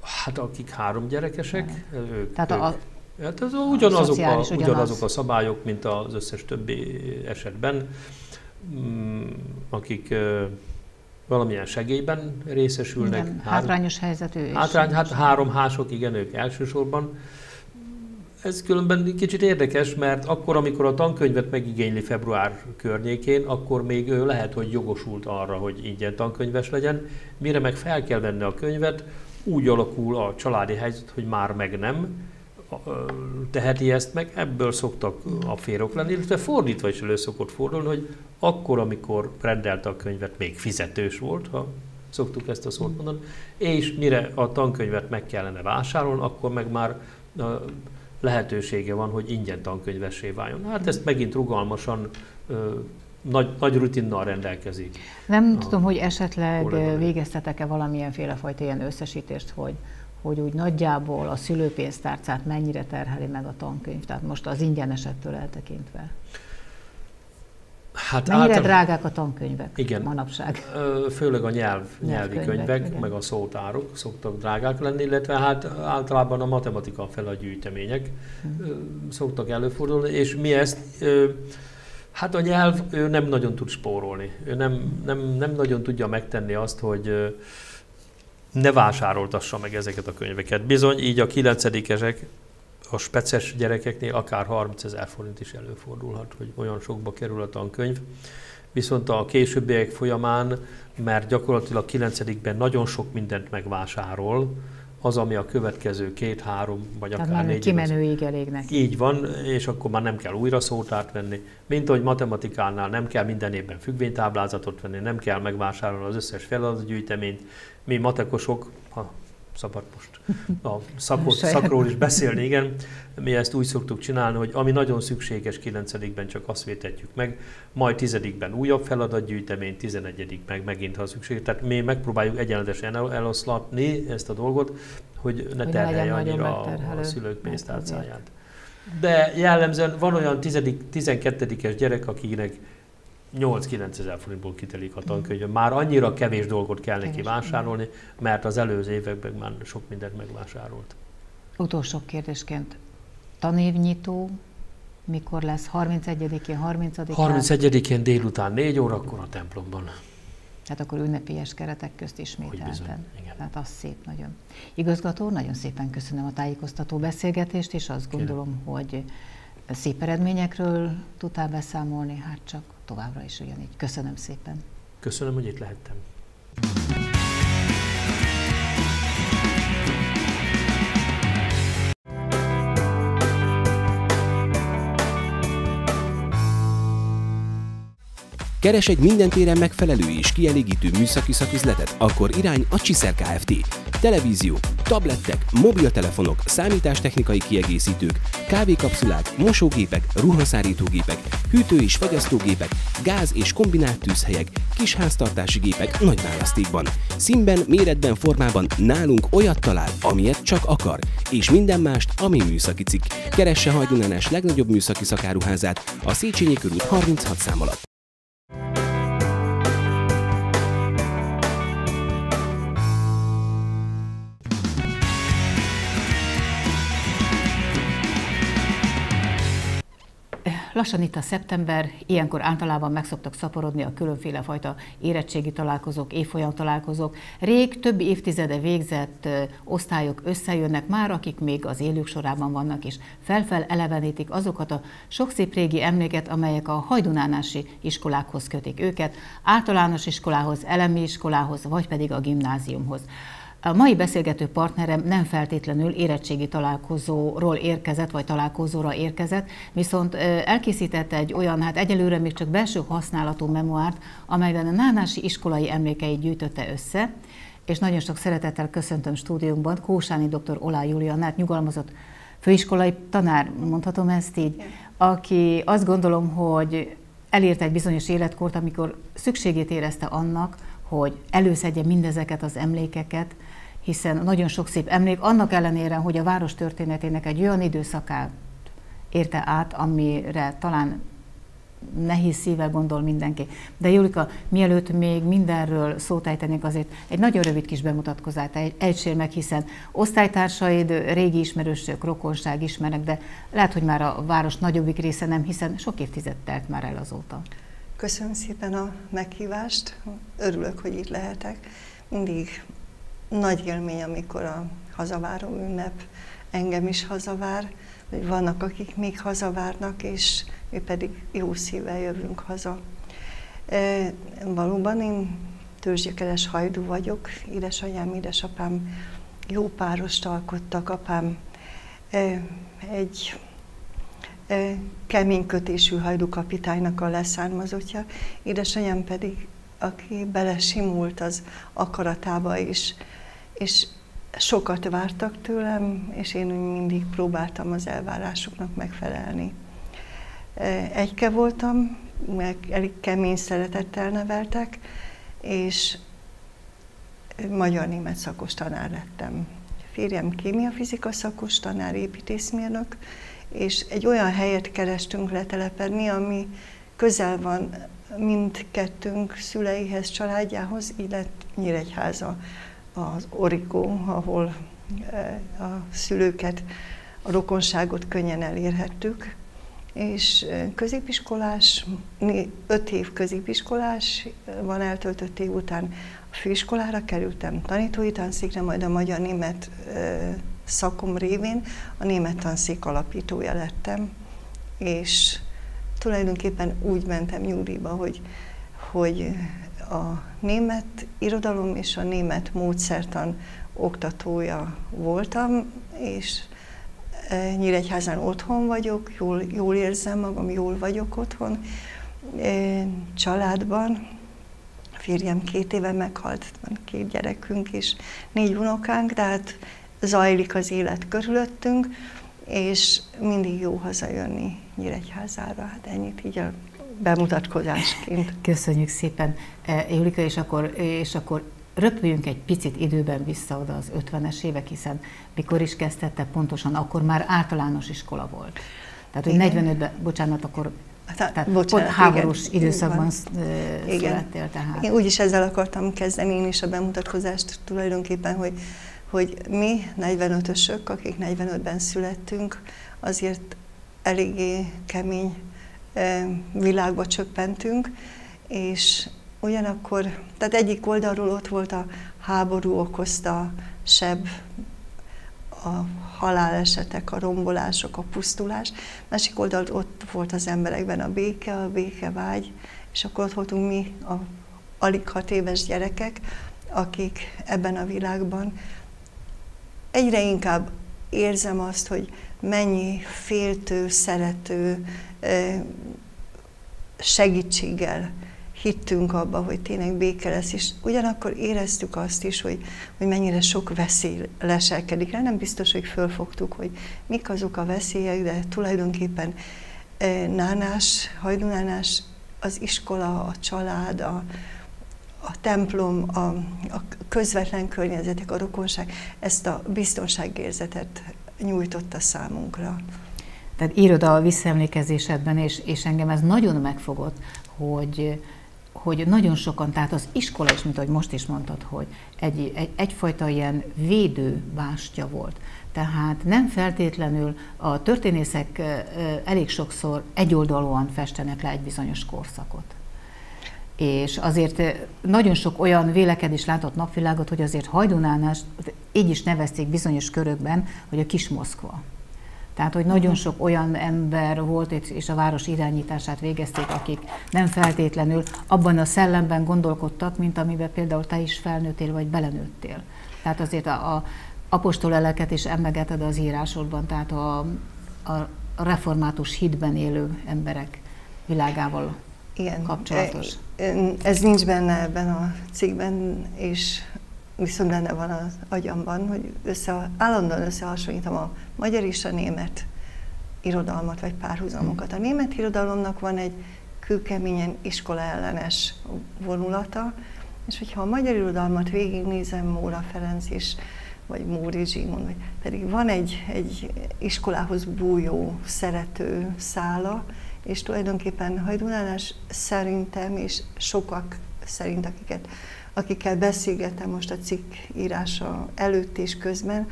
Hát akik három gyerekesek, ők, Tehát a, Hát ez ugyanazok a, ugyanaz. ugyanazok a szabályok, mint az összes többi esetben. Mm, akik valamilyen segélyben részesülnek.
Igen, hátrányos helyzetű.
Hátrány, hát három hások, igen, ők elsősorban. Ez különben kicsit érdekes, mert akkor, amikor a tankönyvet megigényli február környékén, akkor még ő lehet, hogy jogosult arra, hogy ingyen tankönyves legyen. Mire meg fel kell venni a könyvet, úgy alakul a családi helyzet, hogy már meg nem, teheti ezt meg, ebből szoktak a férok lenni, illetve fordítva is elő szokott fordulni, hogy akkor, amikor rendelte a könyvet, még fizetős volt, ha szoktuk ezt a szót mondani, és mire a tankönyvet meg kellene vásárolni, akkor meg már lehetősége van, hogy ingyen tankönyvessé váljon. Hát ezt megint rugalmasan nagy, nagy rutinnal rendelkezik.
Nem tudom, hogy esetleg végeztetek-e valamilyen fajta ilyen összesítést, hogy hogy úgy nagyjából a szülőpénztárcát mennyire terheli meg a tankönyv, tehát most az ingyenesettől eltekintve. Hát Mennyire által... drágák a tankönyvek igen, manapság?
Főleg a nyelv, nyelvi könyvek, igen. meg a szótárok szoktak drágák lenni, illetve hát általában a matematika fel a gyűjtemények hmm. szoktak előfordulni, és mi ezt, hát a nyelv ő nem nagyon tud spórolni, ő nem, nem, nem nagyon tudja megtenni azt, hogy ne vásároltassa meg ezeket a könyveket. Bizony, így a kilencedikesek, a speces gyerekeknél akár 30 ezer forint is előfordulhat, hogy olyan sokba kerül a tankönyv. Viszont a későbbiek folyamán, mert gyakorlatilag 9 nagyon sok mindent megvásárol, az, ami a következő két-három, vagy Tehát akár négy
kimenőig elég neki.
Így van, és akkor már nem kell újra szótárt venni. Mint ahogy matematikánál nem kell minden évben függvénytáblázatot venni, nem kell megvásárolni az összes feladatgyűjteményt. Mi matekosok, ha szabad most a szakot, szakról is beszélni, igen. Mi ezt úgy szoktuk csinálni, hogy ami nagyon szükséges 9-ben csak azt vétetjük meg, majd 10-ben újabb feladatgyűjtemény, 11 meg megint, ha szükség. Tehát mi megpróbáljuk egyenletesen eloszlatni ezt a dolgot, hogy ne terhelje annyira a szülők pénztárcáját. De jellemzően van olyan 10-12-es gyerek, akinek 8-9 ezer forintból kitelik a tankönyv. Már annyira kevés dolgot kell neki vásárolni, mert az előző években már sok mindent megvásárolt.
Utolsó kérdésként, tanévnyitó, mikor lesz? 31-én, 30-án?
31-én délután 4 órakor a templomban.
Tehát akkor ünnepélyes keretek közt ismételten. Tehát az szép nagyon. Igazgató, nagyon szépen köszönöm a tájékoztató beszélgetést, és azt Kérem. gondolom, hogy szép eredményekről tudtál beszámolni, hát csak továbbra is ugyanígy. Köszönöm szépen.
Köszönöm, hogy itt lehettem.
Keres egy minden téren megfelelő és kielégítő műszaki szaküzletet? Akkor irány a Csiszer Kft. Televízió, tablettek, mobiltelefonok, számítástechnikai kiegészítők, kávékapszulák, mosógépek, ruhaszárítógépek, hűtő- és fagyasztógépek, gáz- és kombinált tűzhelyek, kis háztartási gépek nagy választékban. Színben, méretben, formában nálunk olyat talál, amilyet csak akar, és minden mást, ami műszaki cikk. Keresse Hajdunánás legnagyobb műszaki szakáruházát a Széchenyi körút 36 szám alatt.
Lassan itt a szeptember, ilyenkor általában megszoktak szaporodni a különféle fajta érettségi találkozók, évfolyam találkozók. Rég többi évtizede végzett osztályok összejönnek már, akik még az élők sorában vannak, és felfel elevenítik azokat a sok szép régi emléket, amelyek a hajdunánási iskolákhoz kötik őket, általános iskolához, elemi iskolához, vagy pedig a gimnáziumhoz. A mai beszélgető partnerem nem feltétlenül érettségi találkozóról érkezett, vagy találkozóra érkezett, viszont elkészített egy olyan, hát egyelőre még csak belső használatú memoárt, amelyben a nánási iskolai emlékeit gyűjtötte össze, és nagyon sok szeretettel köszöntöm stúdiumban Kósáni dr. Olá Juliannát, nyugalmazott főiskolai tanár, mondhatom ezt így, aki azt gondolom, hogy elért egy bizonyos életkort, amikor szükségét érezte annak, hogy előszedje mindezeket az emlékeket, hiszen nagyon sok szép emlék, annak ellenére, hogy a város történetének egy olyan időszakát érte át, amire talán nehéz szíve gondol mindenki. De Julika, mielőtt még mindenről szót ejtenék, azért egy nagyon rövid kis bemutatkozást egy, egyszer meg, hiszen osztálytársaid, régi ismerősök, rokonság ismernek, de lehet, hogy már a város nagyobbik része nem, hiszen sok évtized telt már el azóta.
Köszönöm szépen a meghívást, örülök, hogy itt lehetek. Mindig nagy élmény, amikor a hazavárom ünnep engem is hazavár, hogy vannak, akik még hazavárnak, és mi pedig jó szívvel jövünk haza. E, valóban én törzsjekeres hajdú vagyok, édesanyám, édesapám jó párost alkottak, apám e, egy e, kemény kötésű hajdukapitánynak a leszármazottja, édesanyám pedig, aki belesimult az akaratába is, és sokat vártak tőlem, és én mindig próbáltam az elvárásuknak megfelelni. Egyke voltam, meg elég kemény szeretettel neveltek, és magyar-német szakos tanár lettem. Férjem kémia-fizika szakos tanár, építészmérnök, és egy olyan helyet kerestünk letelepedni, ami közel van mindkettőnk szüleihez, családjához, illetve Nyíregyháza az Origó, ahol eh, a szülőket, a rokonságot könnyen elérhettük, és eh, középiskolás, öt év középiskolás eh, van eltöltött év után a főiskolára kerültem tanítói tanszékre, majd a magyar-német szakom révén a német tanszék alapítója lettem, és tulajdonképpen úgy mentem nyugdíjba, hogy, hogy a német irodalom és a német módszertan oktatója voltam, és e, Nyíregyházán otthon vagyok, jól, jól érzem magam, jól vagyok otthon, e, családban. Férjem két éve meghalt, van két gyerekünk és négy unokánk, tehát zajlik az élet körülöttünk, és mindig jó hazajönni Nyíregyházára. Hát ennyit így a bemutatkozásként.
Köszönjük szépen, e, Julika, és akkor, és akkor röpüljünk egy picit időben vissza oda az 50-es évek, hiszen mikor is kezdette, pontosan akkor már általános iskola volt. Tehát, hogy 45-ben, bocsánat, akkor Hát, tehát bocsánat, pont háborús igen, időszakban igen. születtél tehát.
Én úgyis ezzel akartam kezdeni én is a bemutatkozást tulajdonképpen, hogy, hogy mi 45-ösök, akik 45-ben születtünk, azért eléggé kemény világba csöppentünk, és ugyanakkor, tehát egyik oldalról ott volt a háború okozta seb, a halálesetek, a rombolások, a pusztulás, másik oldal ott volt az emberekben a béke, a békevágy, és akkor ott voltunk mi, a alig hat éves gyerekek, akik ebben a világban egyre inkább érzem azt, hogy mennyi féltő, szerető segítséggel hittünk abba, hogy tényleg béke lesz, és ugyanakkor éreztük azt is, hogy, hogy mennyire sok veszély leselkedik el. Nem biztos, hogy fölfogtuk, hogy mik azok a veszélyek, de tulajdonképpen nánás, hajdunánás, az iskola, a család, a, a templom, a, a közvetlen környezetek, a rokonság ezt a biztonságérzetet nyújtotta számunkra.
Tehát írod a visszaemlékezésedben, és, és engem ez nagyon megfogott, hogy, hogy nagyon sokan, tehát az iskola is, mint ahogy most is mondtad, hogy egy, egy, egyfajta ilyen védőbástya volt. Tehát nem feltétlenül a történészek elég sokszor egyoldalúan festenek le egy bizonyos korszakot. És azért nagyon sok olyan vélekedés látott napvilágot, hogy azért Hajdunánás, így is nevezték bizonyos körökben, hogy a kis Moszkva. Tehát, hogy nagyon mhm. sok olyan ember volt, és a város irányítását végezték, akik nem feltétlenül abban a szellemben gondolkodtak, mint amiben például te is felnőttél, vagy belenőttél. Tehát azért a, a apostoleleket is emlegeted az írásodban, tehát a, a református hitben élő emberek világával Igen. kapcsolatos.
Ez nincs benne ebben a cikkben, és viszont benne van az agyamban, hogy össze, állandóan összehasonlítom a magyar és a német irodalmat, vagy párhuzamokat. A német irodalomnak van egy kőkeményen iskola ellenes vonulata, és hogyha a magyar irodalmat végignézem, Móra Ferenc is, vagy Móri Zsigmond, vagy pedig van egy, egy iskolához bújó, szerető szála, és tulajdonképpen Hajdunálás szerintem, és sokak szerint, akiket akikkel beszélgetem most a cikk írása előtt és közben,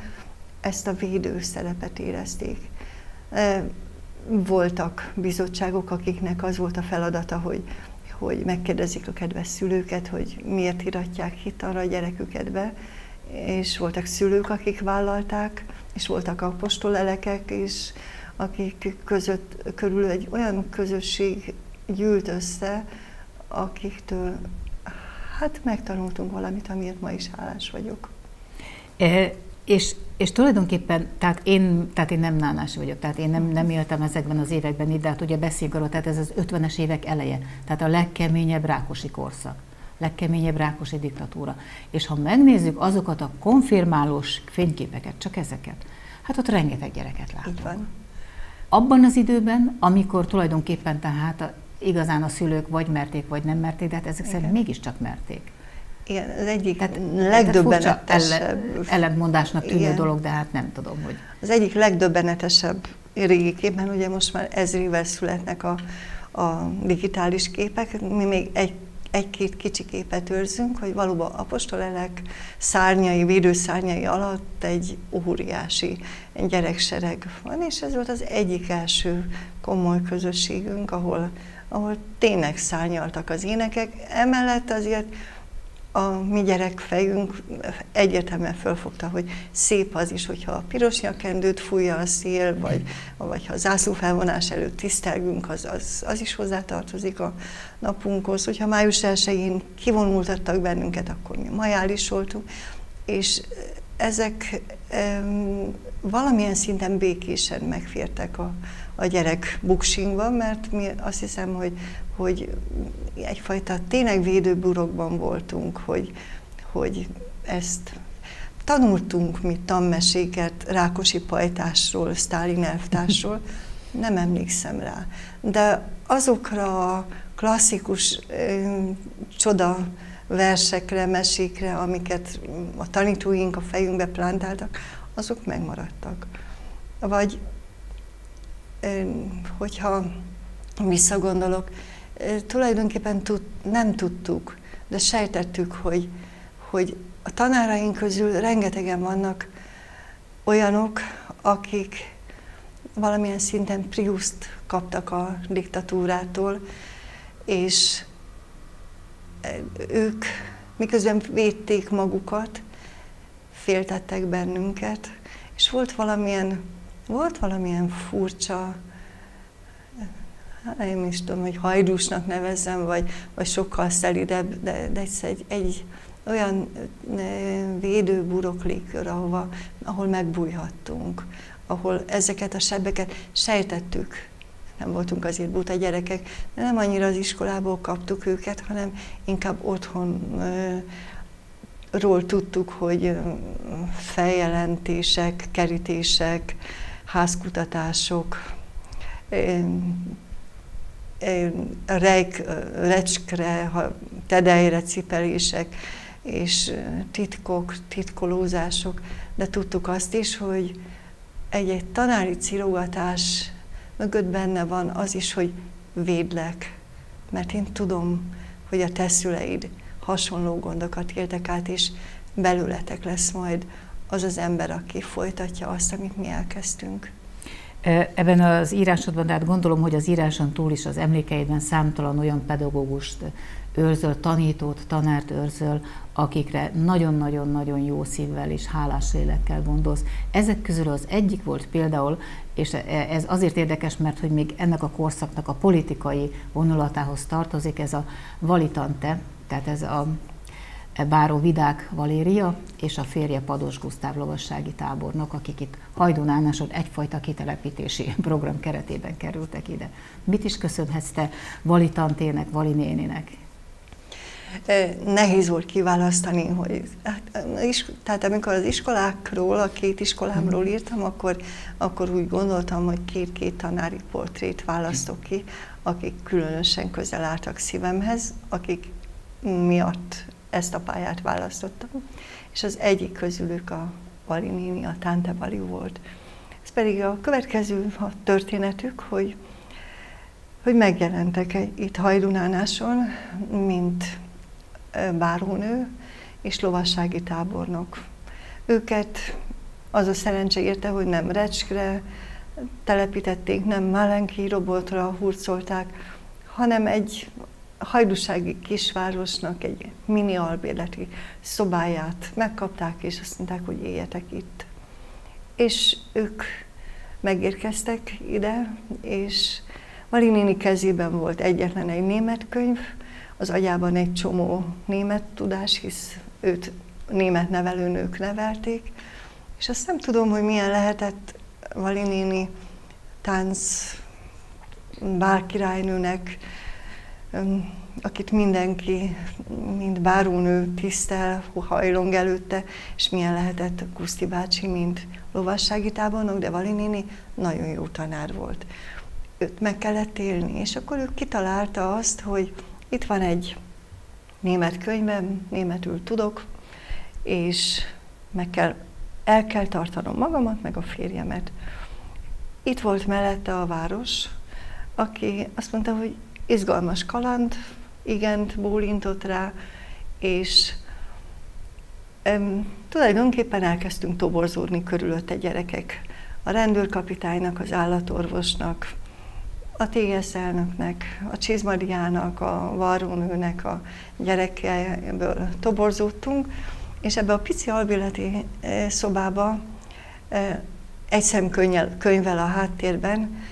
ezt a védő szerepet érezték. Voltak bizottságok, akiknek az volt a feladata, hogy, hogy megkérdezik a kedves szülőket, hogy miért iratják hitanra a gyereküket be, és voltak szülők, akik vállalták, és voltak apostolelekek is, akik között, körül egy olyan közösség gyűlt össze, akiktől hát megtanultunk valamit, amiért ma is hálás vagyok.
E, és, és tulajdonképpen, tehát én, tehát én nem nánás vagyok, tehát én nem, nem éltem ezekben az években de hát ugye beszélünk arról, tehát ez az 50-es évek eleje, tehát a legkeményebb rákosi korszak legkeményebb rákosi diktatúra. És ha megnézzük azokat a konfirmálós fényképeket, csak ezeket, hát ott rengeteg gyereket látunk.
Így van.
Abban az időben, amikor tulajdonképpen tehát igazán a szülők vagy merték, vagy nem merték, de hát ezek szerint mégiscsak merték.
Igen, az egyik tehát, legdöbbenetesebb...
ellentmondásnak tűnő igen. dolog, de hát nem tudom, hogy...
Az egyik legdöbbenetesebb régi kép, mert ugye most már ezrével születnek a, a digitális képek, mi még egy egy-két kicsi képet őrzünk, hogy valóban apostolelek szárnyai, védőszárnyai alatt egy óriási gyereksereg van, és ez volt az egyik első komoly közösségünk, ahol ahol tényleg szárnyaltak az énekek. Emellett azért a mi gyerekfejünk egyértelműen fölfogta, hogy szép az is, hogyha a piros nyakendőt fújja a szél, vagy, vagy ha a zászlófelvonás előtt tisztelgünk, az, az, az is hozzátartozik a napunkhoz. Hogyha május 1-én kivonultattak bennünket, akkor mi majálisoltunk, és ezek um, valamilyen szinten békésen megfértek a, a gyerek buksingban, mert mi azt hiszem, hogy, hogy egyfajta tényleg védőburokban voltunk, hogy, hogy ezt tanultunk mi tanmeséket Rákosi pajtásról, Sztálin elvtársról, [LAUGHS] nem emlékszem rá. De azokra a klasszikus ö, csoda versekre, mesékre, amiket a tanítóink a fejünkbe plántáltak, azok megmaradtak. Vagy hogyha visszagondolok, tulajdonképpen tud, nem tudtuk, de sejtettük, hogy, hogy a tanáraink közül rengetegen vannak olyanok, akik valamilyen szinten priuszt kaptak a diktatúrától, és ők miközben védték magukat, féltettek bennünket, és volt valamilyen, volt valamilyen furcsa, hát én is tudom, hogy hajdúsnak nevezzem, vagy, vagy sokkal szelidebb, de, de egy, egy olyan védőburok légkör, ahova, ahol megbújhattunk, ahol ezeket a sebeket sejtettük, nem voltunk azért buta gyerekek, de nem annyira az iskolából kaptuk őket, hanem inkább otthonról tudtuk, hogy feljelentések, kerítések, házkutatások, rejk, recskre, tedejre cipelések, és titkok, titkolózások, de tudtuk azt is, hogy egy-egy tanári cirogatás mögött benne van az is, hogy védlek, mert én tudom, hogy a te szüleid hasonló gondokat éltek át, és belőletek lesz majd az az ember, aki folytatja azt, amit mi elkezdtünk.
Ebben az írásodban, de hát gondolom, hogy az íráson túl is az emlékeidben számtalan olyan pedagógust őrzöl, tanítót, tanárt őrzöl, akikre nagyon-nagyon-nagyon jó szívvel és hálás lélekkel gondolsz. Ezek közül az egyik volt például, és ez azért érdekes, mert hogy még ennek a korszaknak a politikai vonulatához tartozik, ez a Valitante, tehát ez a Báró Vidák Valéria és a férje Pados Gusztáv lovassági tábornok, akik itt Hajdunánáson egyfajta kitelepítési [LAUGHS] program keretében kerültek ide. Mit is köszönhetsz te Valitantének, Vali néninek?
Nehéz volt kiválasztani, hogy hát, is, tehát amikor az iskolákról, a két iskolámról mhm. írtam, akkor, akkor úgy gondoltam, hogy két-két tanári portrét választok ki, akik különösen közel álltak szívemhez, akik miatt ezt a pályát választottam. És az egyik közülük a Bali néni, a Tante Bali volt. Ez pedig a következő a történetük, hogy, hogy megjelentek itt Hajdunánáson, mint bárónő és lovassági tábornok. Őket az a szerencse érte, hogy nem Recskre telepítették, nem Málenki robotra hurcolták, hanem egy hajdusági kisvárosnak egy mini albérleti szobáját megkapták, és azt mondták, hogy éljetek itt. És ők megérkeztek ide, és Marinini kezében volt egyetlen egy német könyv, az agyában egy csomó német tudás, hisz őt német nevelőnők nevelték, és azt nem tudom, hogy milyen lehetett Valinini tánc bárkirálynőnek, akit mindenki, mint bárónő tisztel, hajlong előtte, és milyen lehetett Kuszti bácsi, mint lovassági tábornok, de Valinini nagyon jó tanár volt. Őt meg kellett élni, és akkor ő kitalálta azt, hogy itt van egy német könyvem, németül tudok, és meg kell, el kell tartanom magamat, meg a férjemet. Itt volt mellette a város, aki azt mondta, hogy izgalmas kaland, igent bólintott rá, és um, tulajdonképpen elkezdtünk toborzódni körülötte gyerekek. A rendőrkapitánynak, az állatorvosnak, a TSZ elnöknek, a Csizmariának, a varrónőnek a gyerekéből toborzódtunk, és ebbe a pici albéleti eh, szobába eh, egy szemkönyvvel a háttérben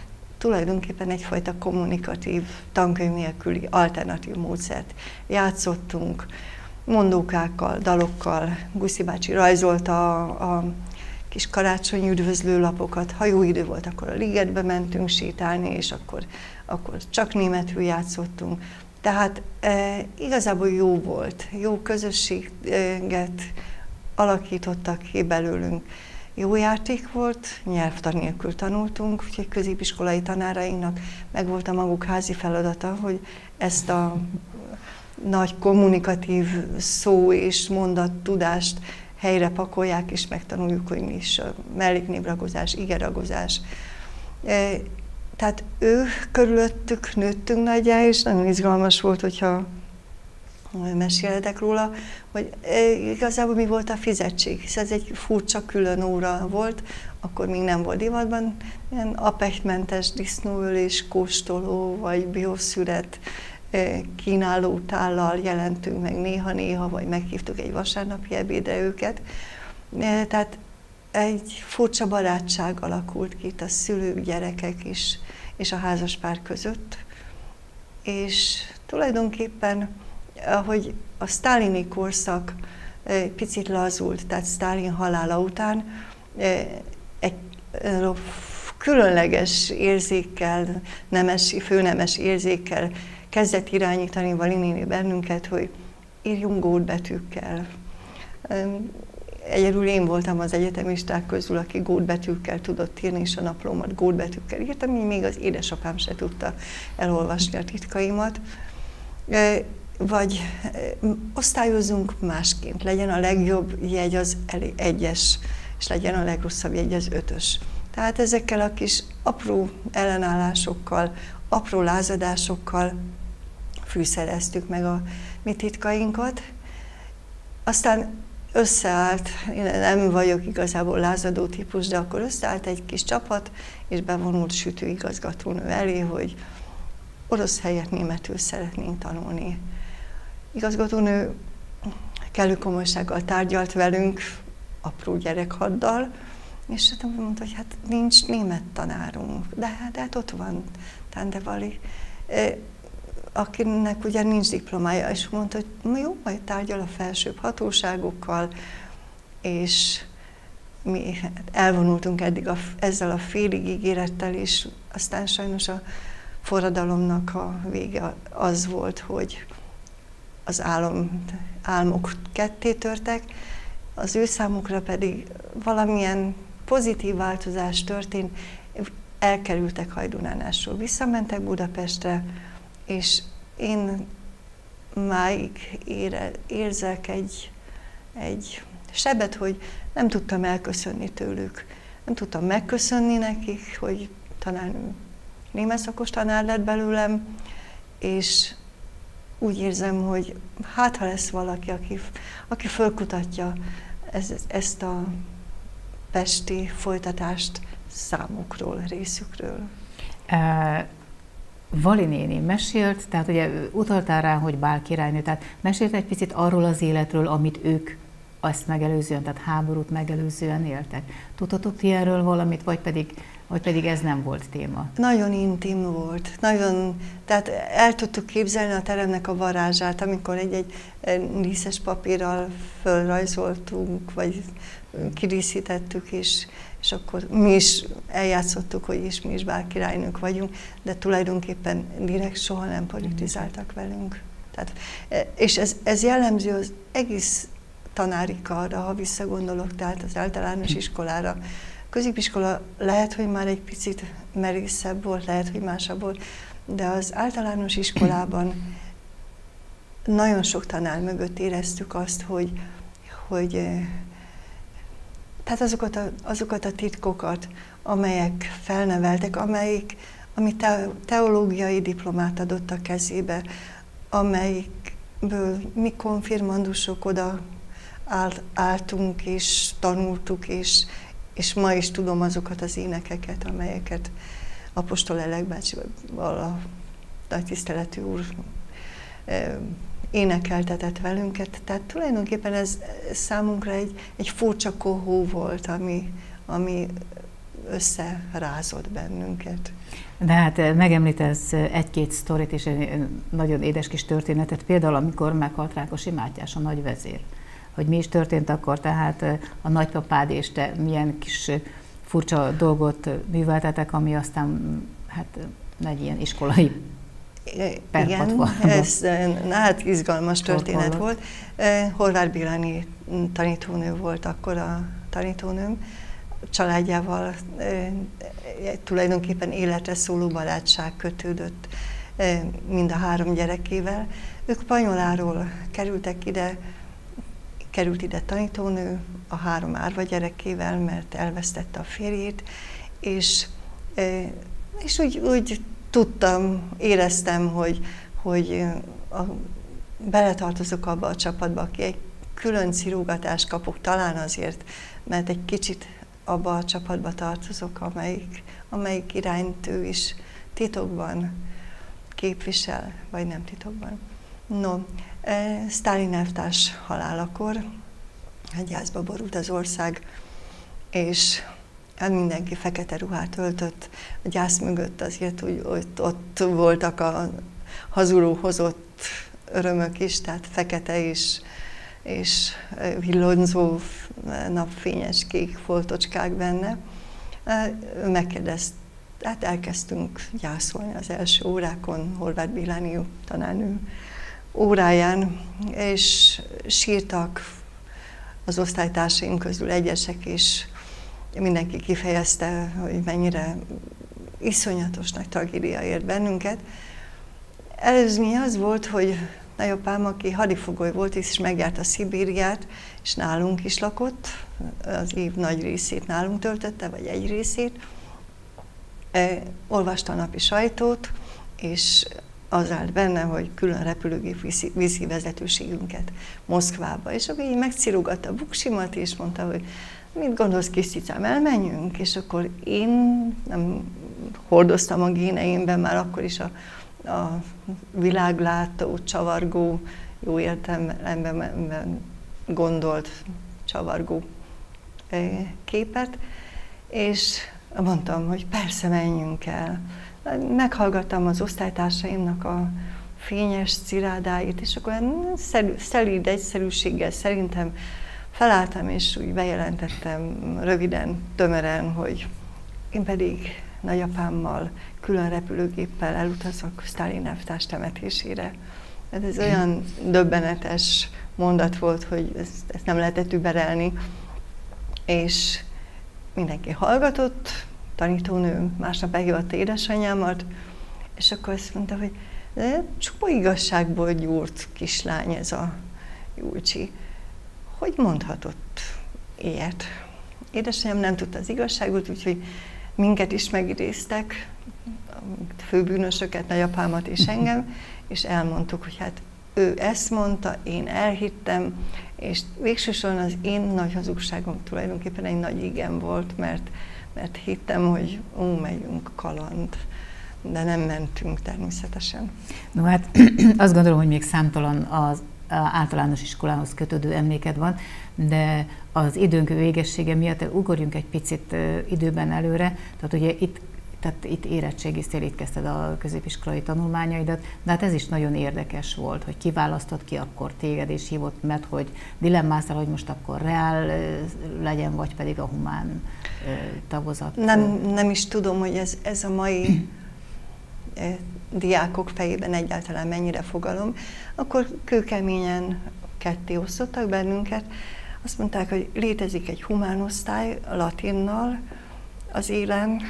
tulajdonképpen egyfajta kommunikatív, tankönyv nélküli alternatív módszert játszottunk, mondókákkal, dalokkal. Guszi bácsi rajzolta a, a kis karácsonyi üdvözlő lapokat. Ha jó idő volt, akkor a ligetbe mentünk sétálni, és akkor, akkor csak németül játszottunk. Tehát e, igazából jó volt, jó közösséget alakítottak ki belőlünk. Jó játék volt, nyelvtan nélkül tanultunk, úgyhogy középiskolai tanárainknak meg volt a maguk házi feladata, hogy ezt a nagy kommunikatív szó és mondat tudást helyre pakolják, és megtanuljuk, hogy mi is a melléknévragozás, igeragozás. E, tehát ő körülöttük nőttünk nagyjá, és nagyon izgalmas volt, hogyha meséltek róla, hogy e, igazából mi volt a fizetség, hisz ez egy furcsa külön óra volt, akkor még nem volt divatban, ilyen apechtmentes disznóölés, kóstoló vagy bioszüret e, kínáló tállal jelentünk meg néha-néha, vagy meghívtuk egy vasárnapi ebédre őket. E, tehát egy furcsa barátság alakult ki itt a szülők, gyerekek is, és a házaspár között. És tulajdonképpen ahogy a sztálini korszak picit lazult, tehát Sztálin halála után egy különleges érzékkel, nemesi, főnemes érzékkel kezdett irányítani Valinini bennünket, hogy írjunk gótbetűkkel. Egyedül én voltam az egyetemisták közül, aki gótbetűkkel tudott írni, és a naplómat gótbetűkkel írtam, így még az édesapám se tudta elolvasni a titkaimat vagy osztályozunk másként, legyen a legjobb jegy az egyes, és legyen a legrosszabb jegy az ötös. Tehát ezekkel a kis apró ellenállásokkal, apró lázadásokkal fűszereztük meg a mi titkainkat. Aztán összeállt, én nem vagyok igazából lázadó típus, de akkor összeállt egy kis csapat, és bevonult sütőigazgatónő elé, hogy orosz helyett németül szeretnénk tanulni igazgatónő kellő komolysággal tárgyalt velünk, apró gyerekhaddal, és hát mondta, hogy hát nincs német tanárunk, de, hát, de hát ott van Tandevali, akinek ugye nincs diplomája, és mondta, hogy jó, majd tárgyal a felsőbb hatóságokkal, és mi elvonultunk eddig a, ezzel a félig ígérettel, és aztán sajnos a forradalomnak a vége az volt, hogy az álom, álmok ketté törtek, az ő számukra pedig valamilyen pozitív változás történt, elkerültek Hajdunánásról, visszamentek Budapestre, és én máig ére, érzek egy, egy sebet, hogy nem tudtam elköszönni tőlük. Nem tudtam megköszönni nekik, hogy tanárnő német szakos tanár lett belőlem, és úgy érzem, hogy hát ha lesz valaki, aki, aki fölkutatja ez, ezt a pesti folytatást számukról, részükről.
Uh, Vali néni mesélt, tehát ugye utaltál rá, hogy Bál királynő, tehát mesélt egy picit arról az életről, amit ők azt megelőzően, tehát háborút megelőzően éltek. Tudtatok ti erről valamit, vagy pedig vagy pedig ez nem volt téma?
Nagyon intim volt, nagyon, tehát el tudtuk képzelni a teremnek a varázsát, amikor egy-egy díszes papírral fölrajzoltunk, vagy kidíszítettük, és, és akkor mi is eljátszottuk, hogy is mi is bár királynők vagyunk, de tulajdonképpen direkt soha nem politizáltak velünk. Tehát, és ez, ez jellemző az egész tanári karra, ha visszagondolok, tehát az általános iskolára, Középiskola lehet, hogy már egy picit merészebb volt, lehet, hogy másabb volt, de az általános iskolában nagyon sok tanár mögött éreztük azt, hogy, hogy eh, tehát azokat a, azokat a titkokat, amelyek felneveltek, amelyik, ami te, teológiai diplomát adott a kezébe, amelyikből mi konfirmandusok oda álltunk és tanultuk, és és ma is tudom azokat az énekeket, amelyeket Apostol Elek bácsival a nagy tiszteletű úr énekeltetett velünket. Tehát tulajdonképpen ez számunkra egy, egy furcsa kohó volt, ami, ami összerázott bennünket.
De hát megemlítesz egy-két sztorit és egy nagyon édes kis történetet, például amikor meghalt Rákosi Mátyás, a nagy vezér hogy mi is történt akkor, tehát a nagypapád és te milyen kis furcsa dolgot műveltetek, ami aztán hát egy ilyen iskolai
igen, ez hát izgalmas történet volt. Horváth Bilani tanítónő volt akkor a tanítónőm, családjával tulajdonképpen életre szóló barátság kötődött mind a három gyerekével. Ők Panyoláról kerültek ide, került ide tanítónő a három árva gyerekével, mert elvesztette a férjét, és, és úgy, úgy tudtam, éreztem, hogy, hogy a, beletartozok abba a csapatba, aki egy külön cirógatást kapok, talán azért, mert egy kicsit abba a csapatba tartozok, amelyik, amelyik irányt ő is titokban képvisel, vagy nem titokban. No, eh, Stalin elvtárs halálakor, egy gyászba borult az ország, és hát mindenki fekete ruhát öltött, a gyász mögött azért úgy ott, ott voltak a hazuló hozott örömök is, tehát fekete is, és villonzó napfényes kék foltocskák benne. Megkérdezt, hát elkezdtünk gyászolni az első órákon, Horváth Biláni tanárnő óráján, és sírtak az osztálytársaim közül egyesek is, mindenki kifejezte, hogy mennyire iszonyatos nagy tragédia ért bennünket. Előzmény az volt, hogy nagyapám, aki hadifogoly volt, és megjárta Szibériát, és nálunk is lakott, az év nagy részét nálunk töltötte, vagy egy részét. Olvasta a napi sajtót, és az állt benne, hogy külön repülőgép viszi, viszi vezetőségünket Moszkvába. És akkor így megcirugatta a buksimat, és mondta, hogy mit gondolsz, kis cicám, elmenjünk? És akkor én nem hordoztam a géneimben már akkor is a, a világlátó, csavargó, jó értelemben gondolt csavargó eh, képet, és mondtam, hogy persze menjünk el. Meghallgattam az osztálytársaimnak a fényes cirádáit, és akkor szelíd egyszerűséggel szerintem felálltam, és úgy bejelentettem röviden, tömören, hogy én pedig nagyapámmal külön repülőgéppel elutazok Stalin elvtárs temetésére. Ez olyan döbbenetes mondat volt, hogy ezt, ezt nem lehetett überelni. És mindenki hallgatott, tanítónő másnap meghívatta édesanyámat, és akkor azt mondta, hogy de csupa igazságból gyúrt kislány ez a Júlcsi hogy mondhatott ilyet? Édesanyám nem tudta az igazságot, úgyhogy minket is megidéztek, főbűnösöket, nagyapámat és engem, és elmondtuk, hogy hát ő ezt mondta, én elhittem, és végsősorban az én nagy hazugságom tulajdonképpen egy nagy igen volt, mert, mert hittem, hogy ó, megyünk kaland, de nem mentünk természetesen.
No hát [CLEARS THROAT] azt gondolom, hogy még számtalan az általános iskolához kötődő emléked van, de az időnk végessége miatt ugorjunk egy picit időben előre, tehát ugye itt tehát itt érettségiztél, itt a középiskolai tanulmányaidat, de hát ez is nagyon érdekes volt, hogy kiválasztott ki akkor téged, és hívott mert hogy dilemmáztál, hogy most akkor reál legyen, vagy pedig a humán tagozat.
Nem, nem is tudom, hogy ez, ez a mai diákok fejében egyáltalán mennyire fogalom, akkor kőkeményen ketté osztottak bennünket. Azt mondták, hogy létezik egy humánosztály latinnal az élen,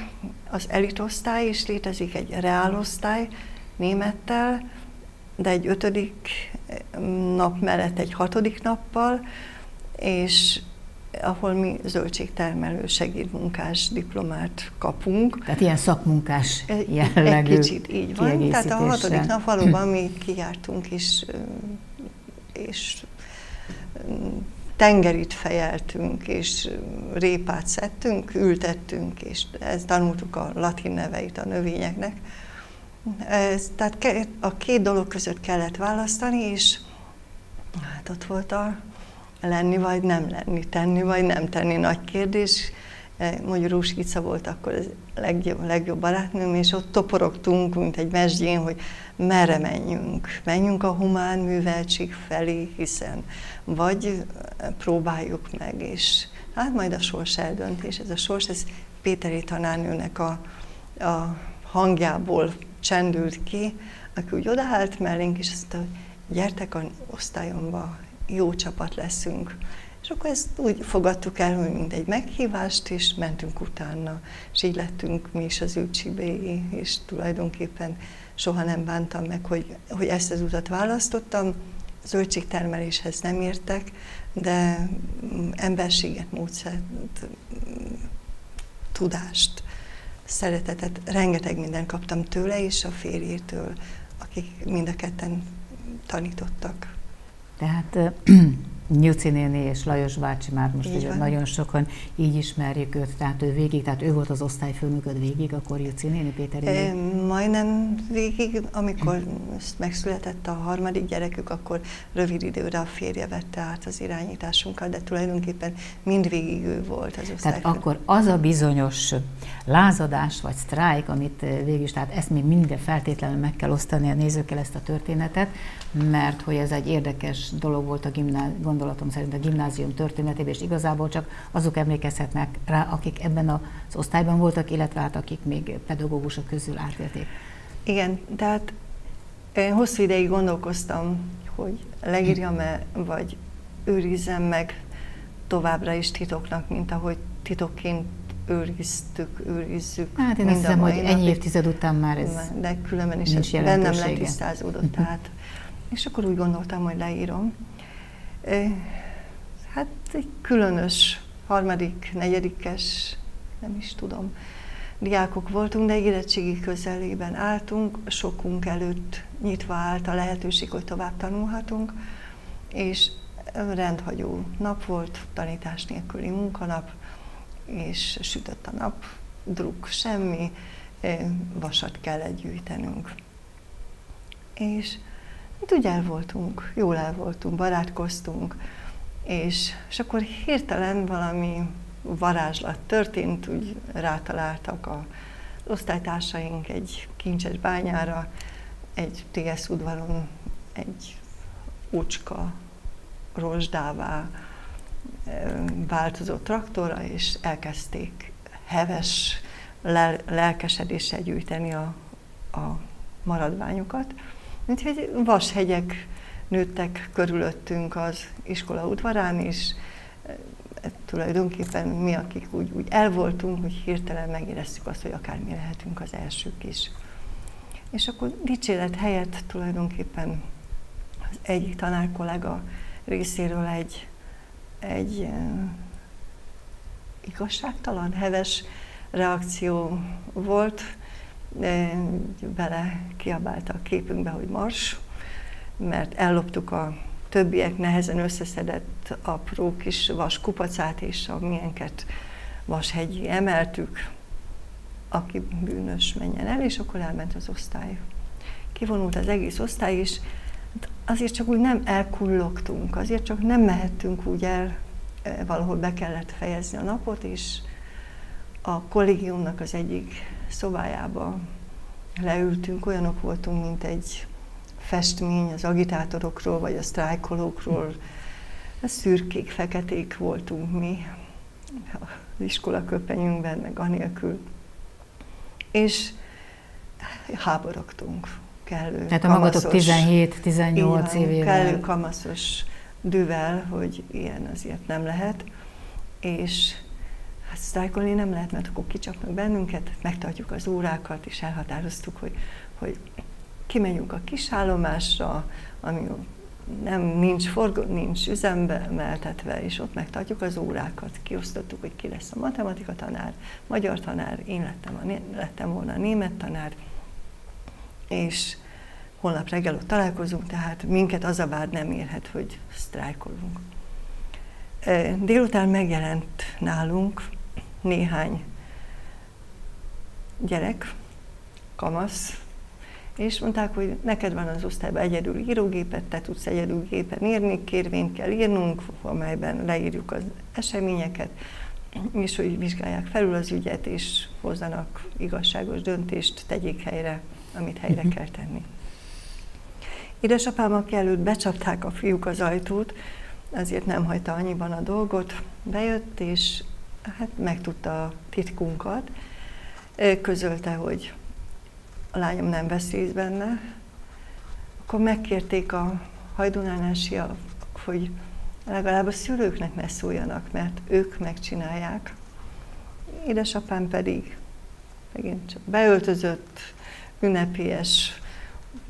az elitosztály, és létezik egy reálosztály némettel, de egy ötödik nap mellett egy hatodik nappal, és ahol mi zöldségtermelő segédmunkás diplomát kapunk.
Tehát ilyen szakmunkás jellegű
Egy kicsit így van. Tehát a hatodik nap valóban mi kijártunk és, és tengerit fejeltünk, és répát szedtünk, ültettünk, és ezt tanultuk a latin neveit a növényeknek. Ez, tehát a két dolog között kellett választani, és hát ott volt a lenni vagy nem lenni, tenni vagy nem tenni nagy kérdés, mondjuk Rúsica volt akkor az legjobb, legjobb barátnőm, és ott toporogtunk, mint egy mesdjén, hogy merre menjünk. Menjünk a humán műveltség felé, hiszen vagy próbáljuk meg, és hát majd a sors eldönt, és ez a sors, ez Péteri tanárnőnek a, a hangjából csendült ki, aki úgy odaállt mellénk, és azt mondta, gyertek a osztályomba, jó csapat leszünk. És akkor ezt úgy fogadtuk el, hogy mint egy meghívást, és mentünk utána. És így lettünk mi is az ő csibéi, és tulajdonképpen soha nem bántam meg, hogy, hogy ezt az utat választottam. Zöldségtermeléshez nem értek, de emberséget, módszert, tudást, szeretetet, rengeteg mindent kaptam tőle és a férjétől, akik mind a ketten tanítottak.
Tehát Nyuci néni és Lajos bácsi már most ugye nagyon sokan így ismerjük őt, tehát ő végig, tehát ő volt az osztályfőnököd végig, akkor Nyuci néni, Péter
néni? Majdnem végig, amikor megszületett a harmadik gyerekük, akkor rövid időre a férje vette át az irányításunkat, de tulajdonképpen mindvégig ő volt az osztályfőnök.
Tehát akkor az a bizonyos lázadás vagy sztrájk, amit végig is, tehát ezt még minden feltétlenül meg kell osztani a nézőkkel ezt a történetet, mert hogy ez egy érdekes dolog volt a gimnázium, gondolatom szerint a gimnázium történetében, és igazából csak azok emlékezhetnek rá, akik ebben az osztályban voltak, illetve hát akik még pedagógusok közül átélték.
Igen, tehát én hosszú ideig gondolkoztam, hogy leírjam-e, vagy őrizzem meg továbbra is titoknak, mint ahogy titokként őriztük, őrizzük.
Hát én azt hiszem, hogy ennyi évtized után már ez
De különben is ez bennem letisztázódott. Tehát, és akkor úgy gondoltam, hogy leírom. Hát egy különös harmadik, negyedikes, nem is tudom, diákok voltunk, de érettségi közelében álltunk, sokunk előtt nyitva állt a lehetőség, hogy tovább tanulhatunk, és rendhagyó nap volt, tanítás nélküli munkanap, és sütött a nap, druk semmi, vasat kellett gyűjtenünk. És Hát úgy el voltunk, jól el voltunk, barátkoztunk, és, és akkor hirtelen valami varázslat történt, úgy rátaláltak a osztálytársaink egy kincses bányára, egy TS udvaron egy ucska rozsdává változott traktora, és elkezdték heves lel- lelkesedéssel gyűjteni a, a maradványokat. Úgyhogy vashegyek nőttek körülöttünk az iskola udvarán, és e, tulajdonképpen mi, akik úgy, úgy el voltunk, hogy hirtelen megéreztük azt, hogy akár mi lehetünk az elsők is. És akkor dicséret helyett tulajdonképpen az egyik tanárkollega részéről egy, egy e, igazságtalan, heves reakció volt, bele kiabálta a képünkbe, hogy mars, mert elloptuk a többiek nehezen összeszedett apró kis vas kupacát, és a milyenket vashegyi emeltük, aki bűnös menjen el, és akkor elment az osztály. Kivonult az egész osztály, és azért csak úgy nem elkullogtunk, azért csak nem mehettünk úgy el, valahol be kellett fejezni a napot, és a kollégiumnak az egyik szobájába leültünk, olyanok voltunk, mint egy festmény az agitátorokról, vagy a sztrájkolókról. A szürkék, feketék voltunk mi az iskola köpenyünkben, meg anélkül. És háborogtunk kellő
Tehát a magatok 17-18 évével.
Kellő kamaszos dűvel, hogy ilyen azért nem lehet. És hát sztrájkolni nem lehet, mert akkor kicsapnak bennünket, megtartjuk az órákat, és elhatároztuk, hogy, hogy kimegyünk a kisállomásra, ami nem, nincs, forgó, nincs üzembe meltetve, és ott megtartjuk az órákat. Kiosztottuk, hogy ki lesz a matematika tanár, magyar tanár, én lettem, a, lettem volna a német tanár, és holnap reggel ott találkozunk, tehát minket az a vád nem érhet, hogy sztrájkolunk. Délután megjelent nálunk néhány gyerek, kamasz, és mondták, hogy neked van az osztályban egyedül írógépet, te tudsz egyedül gépen írni, kérvényt kell írnunk, amelyben leírjuk az eseményeket, és hogy vizsgálják felül az ügyet, és hozzanak igazságos döntést, tegyék helyre, amit helyre uh-huh. kell tenni. Édesapám, aki előtt becsapták a fiúk az ajtót, azért nem hagyta annyiban a dolgot, bejött, és hát megtudta a titkunkat, közölte, hogy a lányom nem vesz részt benne, akkor megkérték a hajdunánásiak, hogy legalább a szülőknek ne szóljanak, mert ők megcsinálják. Édesapám pedig megint csak beöltözött, ünnepélyes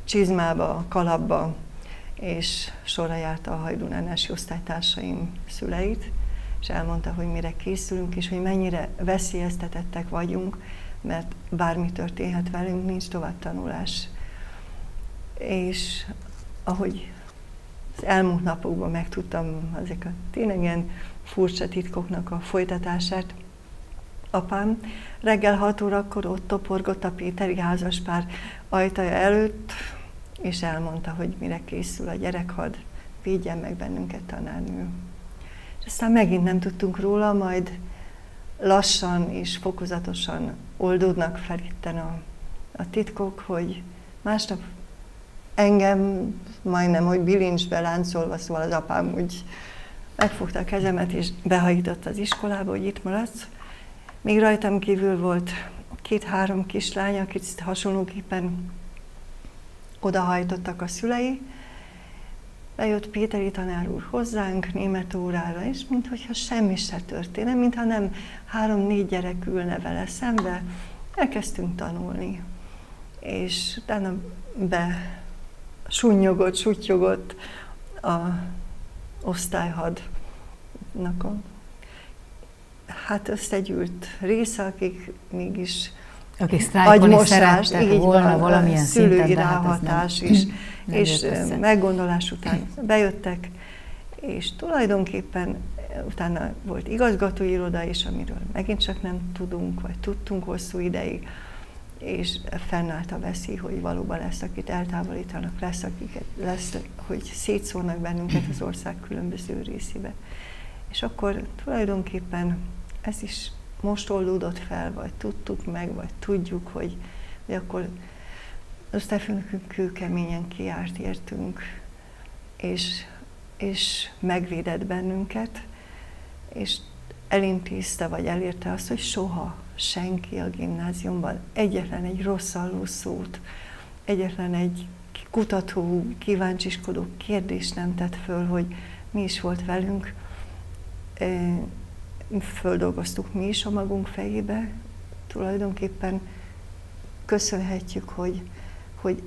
csizmába, kalapba, és sorra járta a hajdunánási osztálytársaim szüleit, és elmondta, hogy mire készülünk, és hogy mennyire veszélyeztetettek vagyunk, mert bármi történhet velünk, nincs tovább tanulás. És ahogy az elmúlt napokban megtudtam ezek a tényleg ilyen furcsa titkoknak a folytatását, apám reggel 6 órakor ott toporgott a Péteri házaspár ajtaja előtt, és elmondta, hogy mire készül a gyerekhad, védjen meg bennünket tanárnő. És aztán megint nem tudtunk róla, majd lassan és fokozatosan oldódnak fel itten a, a titkok, hogy másnap engem majdnem, hogy bilincsbe láncolva, szóval az apám úgy megfogta a kezemet és behajított az iskolába, hogy itt maradsz. Még rajtam kívül volt két-három kislány, akit hasonlóképpen odahajtottak a szülei. Bejött Péteri tanár úr hozzánk német órára, és mintha semmi se történne, mintha nem három-négy gyerek ülne vele szembe, elkezdtünk tanulni. És utána be sunnyogott, sutyogott a osztályhadnak a hát összegyűlt része, akik mégis
akik sztrájkolni szerettek volna
van,
valamilyen
szülői ráhatás
nem,
is,
nem [LAUGHS]
és meggondolás után bejöttek, és tulajdonképpen utána volt igazgatói iroda is, amiről megint csak nem tudunk, vagy tudtunk hosszú ideig, és fennállt a veszély, hogy valóban lesz, akit eltávolítanak, lesz, akiket lesz, hogy szétszórnak bennünket az ország különböző részébe. És akkor tulajdonképpen ez is most oldódott fel, vagy tudtuk meg, vagy tudjuk, hogy, hogy akkor osztályfőnökünk kőkeményen kiárt értünk, és, és megvédett bennünket, és elintézte, vagy elérte azt, hogy soha senki a gimnáziumban egyetlen egy rosszalló szót, egyetlen egy kutató, kíváncsiskodó kérdést nem tett föl, hogy mi is volt velünk. Földolgoztuk mi is a magunk fejébe. Tulajdonképpen köszönhetjük, hogy, hogy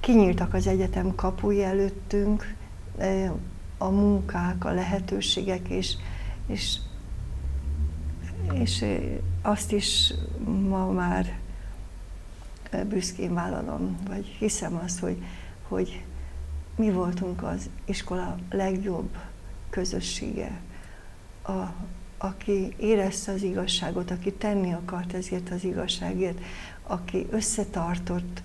kinyíltak az egyetem kapuja előttünk, a munkák, a lehetőségek, és, és és azt is ma már büszkén vállalom, vagy hiszem azt, hogy, hogy mi voltunk az iskola legjobb közössége, a, aki érezte az igazságot, aki tenni akart ezért az igazságért, aki összetartott,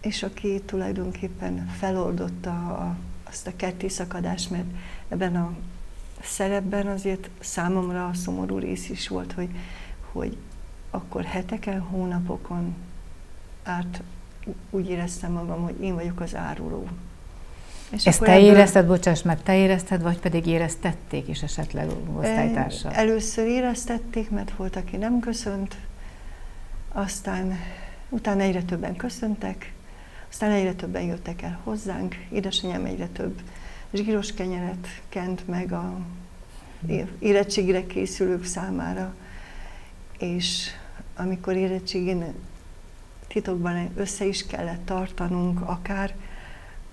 és aki tulajdonképpen feloldotta a, azt a kettészakadást, mert ebben a szerepben azért számomra a szomorú rész is volt, hogy, hogy akkor heteken, hónapokon át úgy éreztem magam, hogy én vagyok az áruló.
És Ezt te ebből... érezted, bocsáss meg, te érezted, vagy pedig éreztették is esetleg osztálytársak?
Először éreztették, mert volt, aki nem köszönt, aztán utána egyre többen köszöntek, aztán egyre többen jöttek el hozzánk, édesanyám egyre több zsíros kenyeret kent meg a érettségire készülők számára, és amikor érettségén titokban össze is kellett tartanunk akár,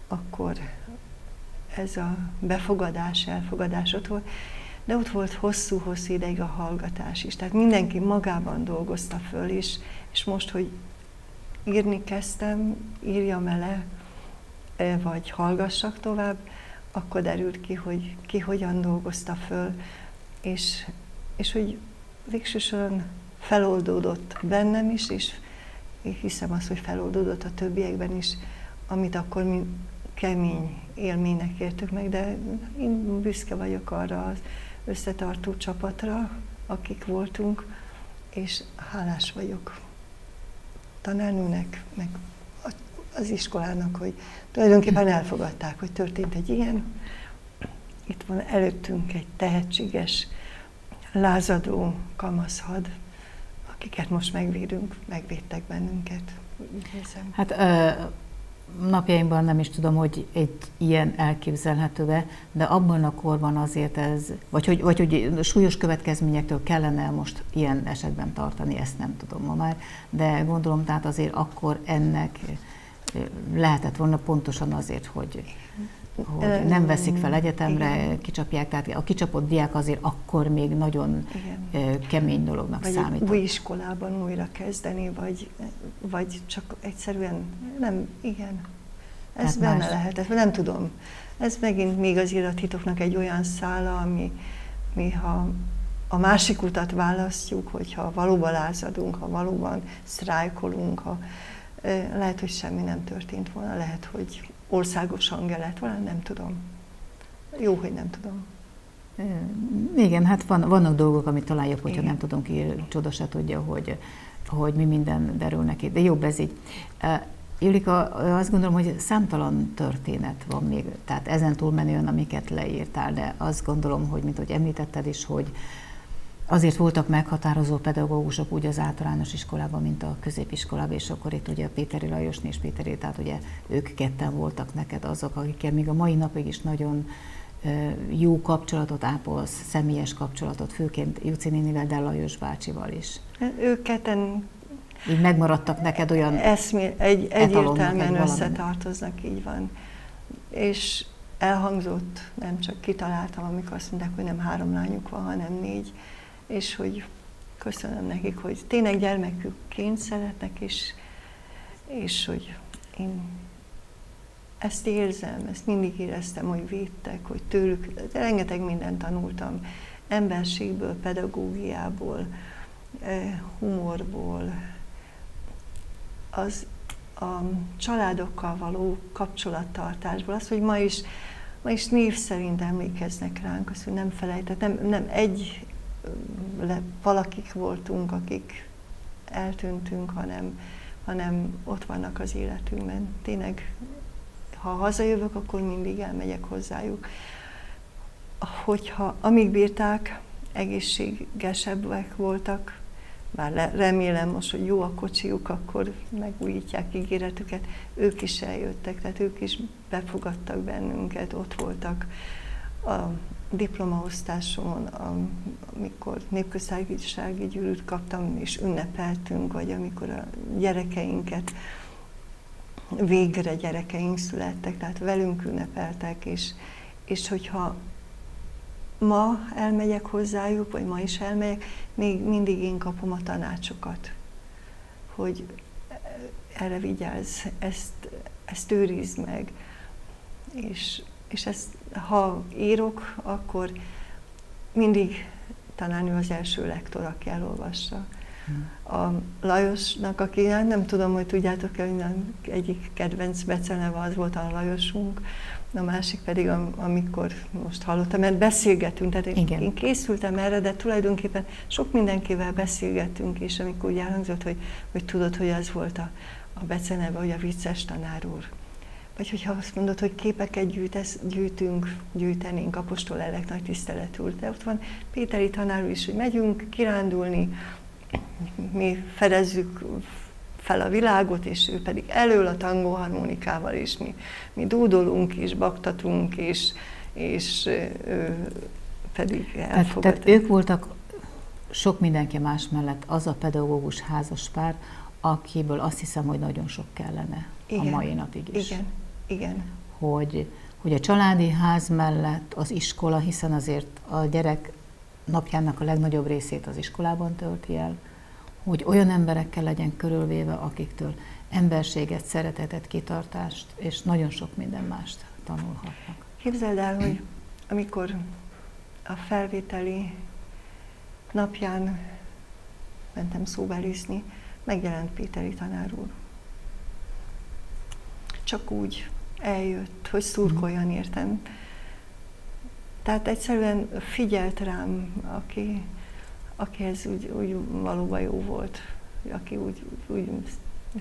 akkor ez a befogadás, elfogadás ott volt, de ott volt hosszú-hosszú ideig a hallgatás is. Tehát mindenki magában dolgozta föl is, és most, hogy írni kezdtem, írjam ele, vagy hallgassak tovább, akkor derült ki, hogy ki hogyan dolgozta föl, és, és hogy végsősoron feloldódott bennem is, és hiszem azt, hogy feloldódott a többiekben is, amit akkor mi kemény élménynek értük meg, de én büszke vagyok arra az összetartó csapatra, akik voltunk, és hálás vagyok tanárnőnek, meg az iskolának, hogy tulajdonképpen elfogadták, hogy történt egy ilyen. Itt van előttünk egy tehetséges, lázadó kamaszhad, akiket most megvédünk, megvédtek bennünket.
Hát napjainkban nem is tudom, hogy egy ilyen elképzelhető-e, de abban a korban azért ez, vagy hogy, vagy hogy súlyos következményektől kellene most ilyen esetben tartani, ezt nem tudom ma már, de gondolom, tehát azért akkor ennek lehetett volna pontosan azért, hogy, hogy nem veszik fel egyetemre, Igen. kicsapják, tehát a kicsapott diák azért akkor még nagyon Igen. kemény dolognak
vagy
számít.
Vagy új iskolában újra kezdeni, vagy, vagy csak egyszerűen nem, igen. Ez tehát benne más... lehet, ezt nem tudom. Ez megint még az irattitoknak egy olyan szála, ami mi ha a másik utat választjuk, hogyha valóban lázadunk, ha valóban sztrájkolunk, ha lehet, hogy semmi nem történt volna, lehet, hogy országos hangja lett volna, nem tudom. Jó, hogy nem tudom.
Igen, hát van, vannak dolgok, amit talán jobb, hogyha Igen. nem tudom ki, csoda se tudja, hogy, hogy mi minden derül neki, de jobb ez így. Julika, azt gondolom, hogy számtalan történet van még, tehát ezen túlmenően, amiket leírtál, de azt gondolom, hogy, mint hogy említetted is, hogy azért voltak meghatározó pedagógusok úgy az általános iskolában, mint a középiskolában, és akkor itt ugye Péteri Lajos és Péteri, tehát ugye ők ketten voltak neked azok, akikkel még a mai napig is nagyon jó kapcsolatot ápolsz, személyes kapcsolatot, főként Juci nénivel, de Lajos bácsival is.
Ők ketten
így megmaradtak neked olyan
Eszmé, egy, egyértelműen összetartoznak, így van. És elhangzott, nem csak kitaláltam, amikor azt mondták, hogy nem három lányuk van, hanem négy, és hogy köszönöm nekik, hogy tényleg gyermekükként szeretnek, és, és hogy én ezt érzem, ezt mindig éreztem, hogy védtek, hogy tőlük, de rengeteg mindent tanultam, emberségből, pedagógiából, eh, humorból, az a családokkal való kapcsolattartásból, az, hogy ma is, ma is név szerint emlékeznek ránk, az, hogy nem felejtett, nem, nem egy le, valakik voltunk, akik eltűntünk, hanem, hanem ott vannak az életünkben. Tényleg, ha hazajövök, akkor mindig elmegyek hozzájuk. Hogyha amíg bírták, egészségesebbek voltak, bár remélem most, hogy jó a kocsiuk, akkor megújítják ígéretüket, ők is eljöttek, tehát ők is befogadtak bennünket, ott voltak a diplomaosztásomon, amikor népköztársasági gyűrűt kaptam, és ünnepeltünk, vagy amikor a gyerekeinket, végre gyerekeink születtek, tehát velünk ünnepeltek, és, és hogyha ma elmegyek hozzájuk, vagy ma is elmegyek, még mindig én kapom a tanácsokat, hogy erre vigyázz, ezt, ezt őrizd meg. És, és ezt, ha írok, akkor mindig talán ő az első lektor, aki elolvassa. A Lajosnak, aki nem tudom, hogy tudjátok-e, egyik kedvenc beceneve az volt a Lajosunk, a másik pedig, amikor most hallottam, mert beszélgetünk, tehát én, Igen. én készültem erre, de tulajdonképpen sok mindenkivel beszélgettünk, és amikor úgy elhangzott, hogy, hogy tudod, hogy az volt a, a beceneve, hogy a vicces tanár úr. Vagy hogyha azt mondod, hogy képeket gyűjtesz, gyűjtünk, gyűjtenénk, apostol elek nagy tisztelet úr. De ott van Péteri tanár is, hogy megyünk kirándulni, mi fedezzük fel a világot, és ő pedig elől a tangó harmonikával, és mi, mi dúdolunk, és baktatunk, és, és ő pedig elfogadta.
Tehát, tehát ők voltak sok mindenki más mellett az a pedagógus házaspár, akiből azt hiszem, hogy nagyon sok kellene igen, a mai napig is.
Igen, igen.
Hogy, hogy a családi ház mellett az iskola, hiszen azért a gyerek napjának a legnagyobb részét az iskolában tölti el, hogy olyan emberekkel legyen körülvéve, akiktől emberséget, szeretetet, kitartást, és nagyon sok minden mást tanulhatnak.
Képzeld el, hogy amikor a felvételi napján mentem szóbelizni, megjelent Péteri tanár úr. Csak úgy eljött, hogy szurkoljon értem. Tehát egyszerűen figyelt rám, aki, aki ez úgy, úgy valóban jó volt, aki úgy, úgy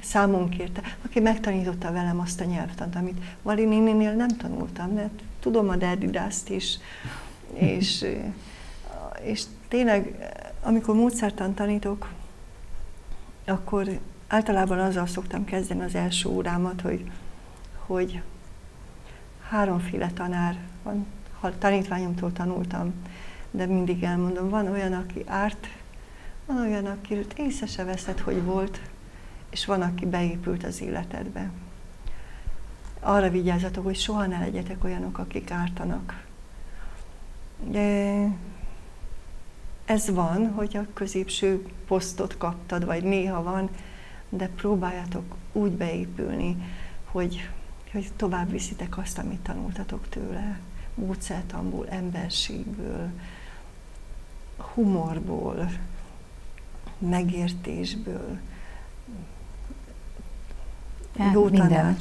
számon kérte, aki megtanította velem azt a nyelvtant, amit Vali néninél nem tanultam, mert tudom a Derdidászt is, és, [LAUGHS] és tényleg, amikor módszertan tanítok, akkor általában azzal szoktam kezdeni az első órámat, hogy, hogy háromféle tanár van, ha tanítványomtól tanultam, de mindig elmondom, van olyan, aki árt, van olyan, aki észre se veszed, hogy volt, és van, aki beépült az életedbe. Arra vigyázzatok, hogy soha ne legyetek olyanok, akik ártanak. De ez van, hogy a középső posztot kaptad, vagy néha van, de próbáljátok úgy beépülni, hogy, hogy tovább viszitek azt, amit tanultatok tőle, módszertamból, emberségből, humorból, megértésből,
Hát jó minden,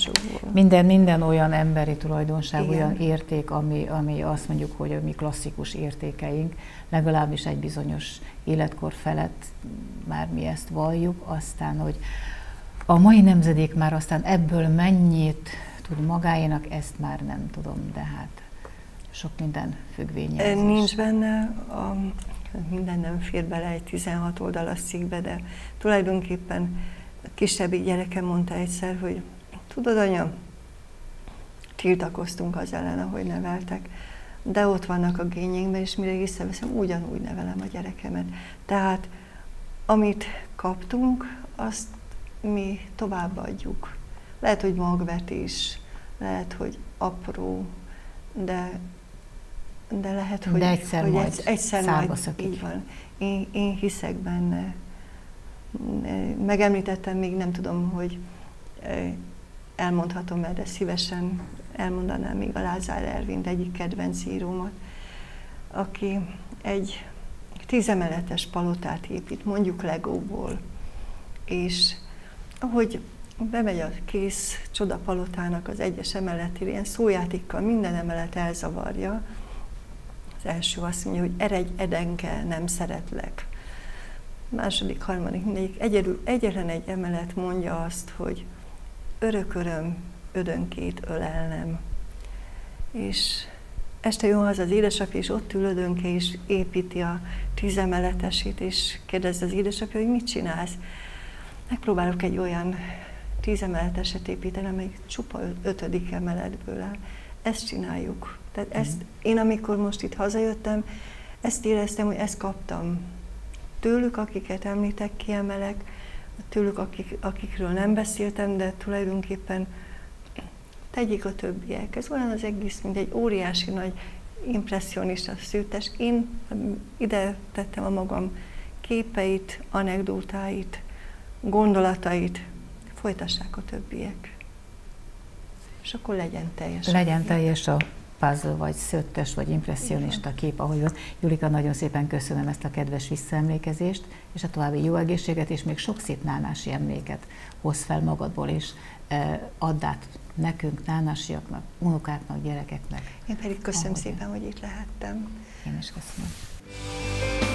minden, minden olyan emberi tulajdonság, Igen. olyan érték, ami, ami azt mondjuk, hogy a mi klasszikus értékeink, legalábbis egy bizonyos életkor felett már mi ezt valljuk, aztán, hogy a mai nemzedék már aztán ebből mennyit tud magáénak, ezt már nem tudom, de hát sok minden függvénye.
Nincs benne, a, minden nem fér bele egy 16 oldalas cikkbe, de tulajdonképpen a kisebbik gyerekem mondta egyszer, hogy tudod anya, tiltakoztunk az ellen, ahogy neveltek, de ott vannak a gényénkben, és mire észreveszem, ugyanúgy nevelem a gyerekemet. Tehát amit kaptunk, azt mi továbbadjuk. Lehet, hogy magvetés, lehet, hogy apró, de, de lehet, hogy,
de egyszer
hogy
majd
egyszer majd, így van. Én, én hiszek benne. Megemlítettem, még nem tudom, hogy elmondhatom el, de szívesen elmondanám még a Lázár Ervint egyik kedvenc írómat, aki egy tízemeletes palotát épít, mondjuk legóból, és ahogy bemegy a kész csodapalotának az egyes emeletére, ilyen szójátékkal minden emelet elzavarja, az első azt mondja, hogy eredj edenke, nem szeretlek második, harmadik, mindegyik, egyedül, egyetlen egy emelet mondja azt, hogy örök öröm ödönkét ölelnem. És este jön haza az édesapja, és ott ül ödönke, és építi a tízemeletesét, és kérdezi az édesapja, hogy mit csinálsz. Megpróbálok egy olyan tízemeleteset építeni, amely csupa ötödik emeletből áll. Ezt csináljuk. Tehát ezt, mhm. én amikor most itt hazajöttem, ezt éreztem, hogy ezt kaptam tőlük, akiket említek, kiemelek, tőlük, akik, akikről nem beszéltem, de tulajdonképpen tegyék a többiek. Ez olyan az egész, mint egy óriási nagy impressionista szűtes. Én ide tettem a magam képeit, anekdótáit, gondolatait, folytassák a többiek. És akkor legyen teljes.
Legyen teljes a puzzle, vagy szöttes, vagy impressionista kép, ahogy van. Julika, nagyon szépen köszönöm ezt a kedves visszaemlékezést, és a további jó egészséget, és még sok szép nánási emléket hoz fel magadból, és e, add át nekünk, nánásiaknak, unokáknak, gyerekeknek.
Én pedig köszönöm ahogy szépen, hogy itt lehettem.
Én is köszönöm.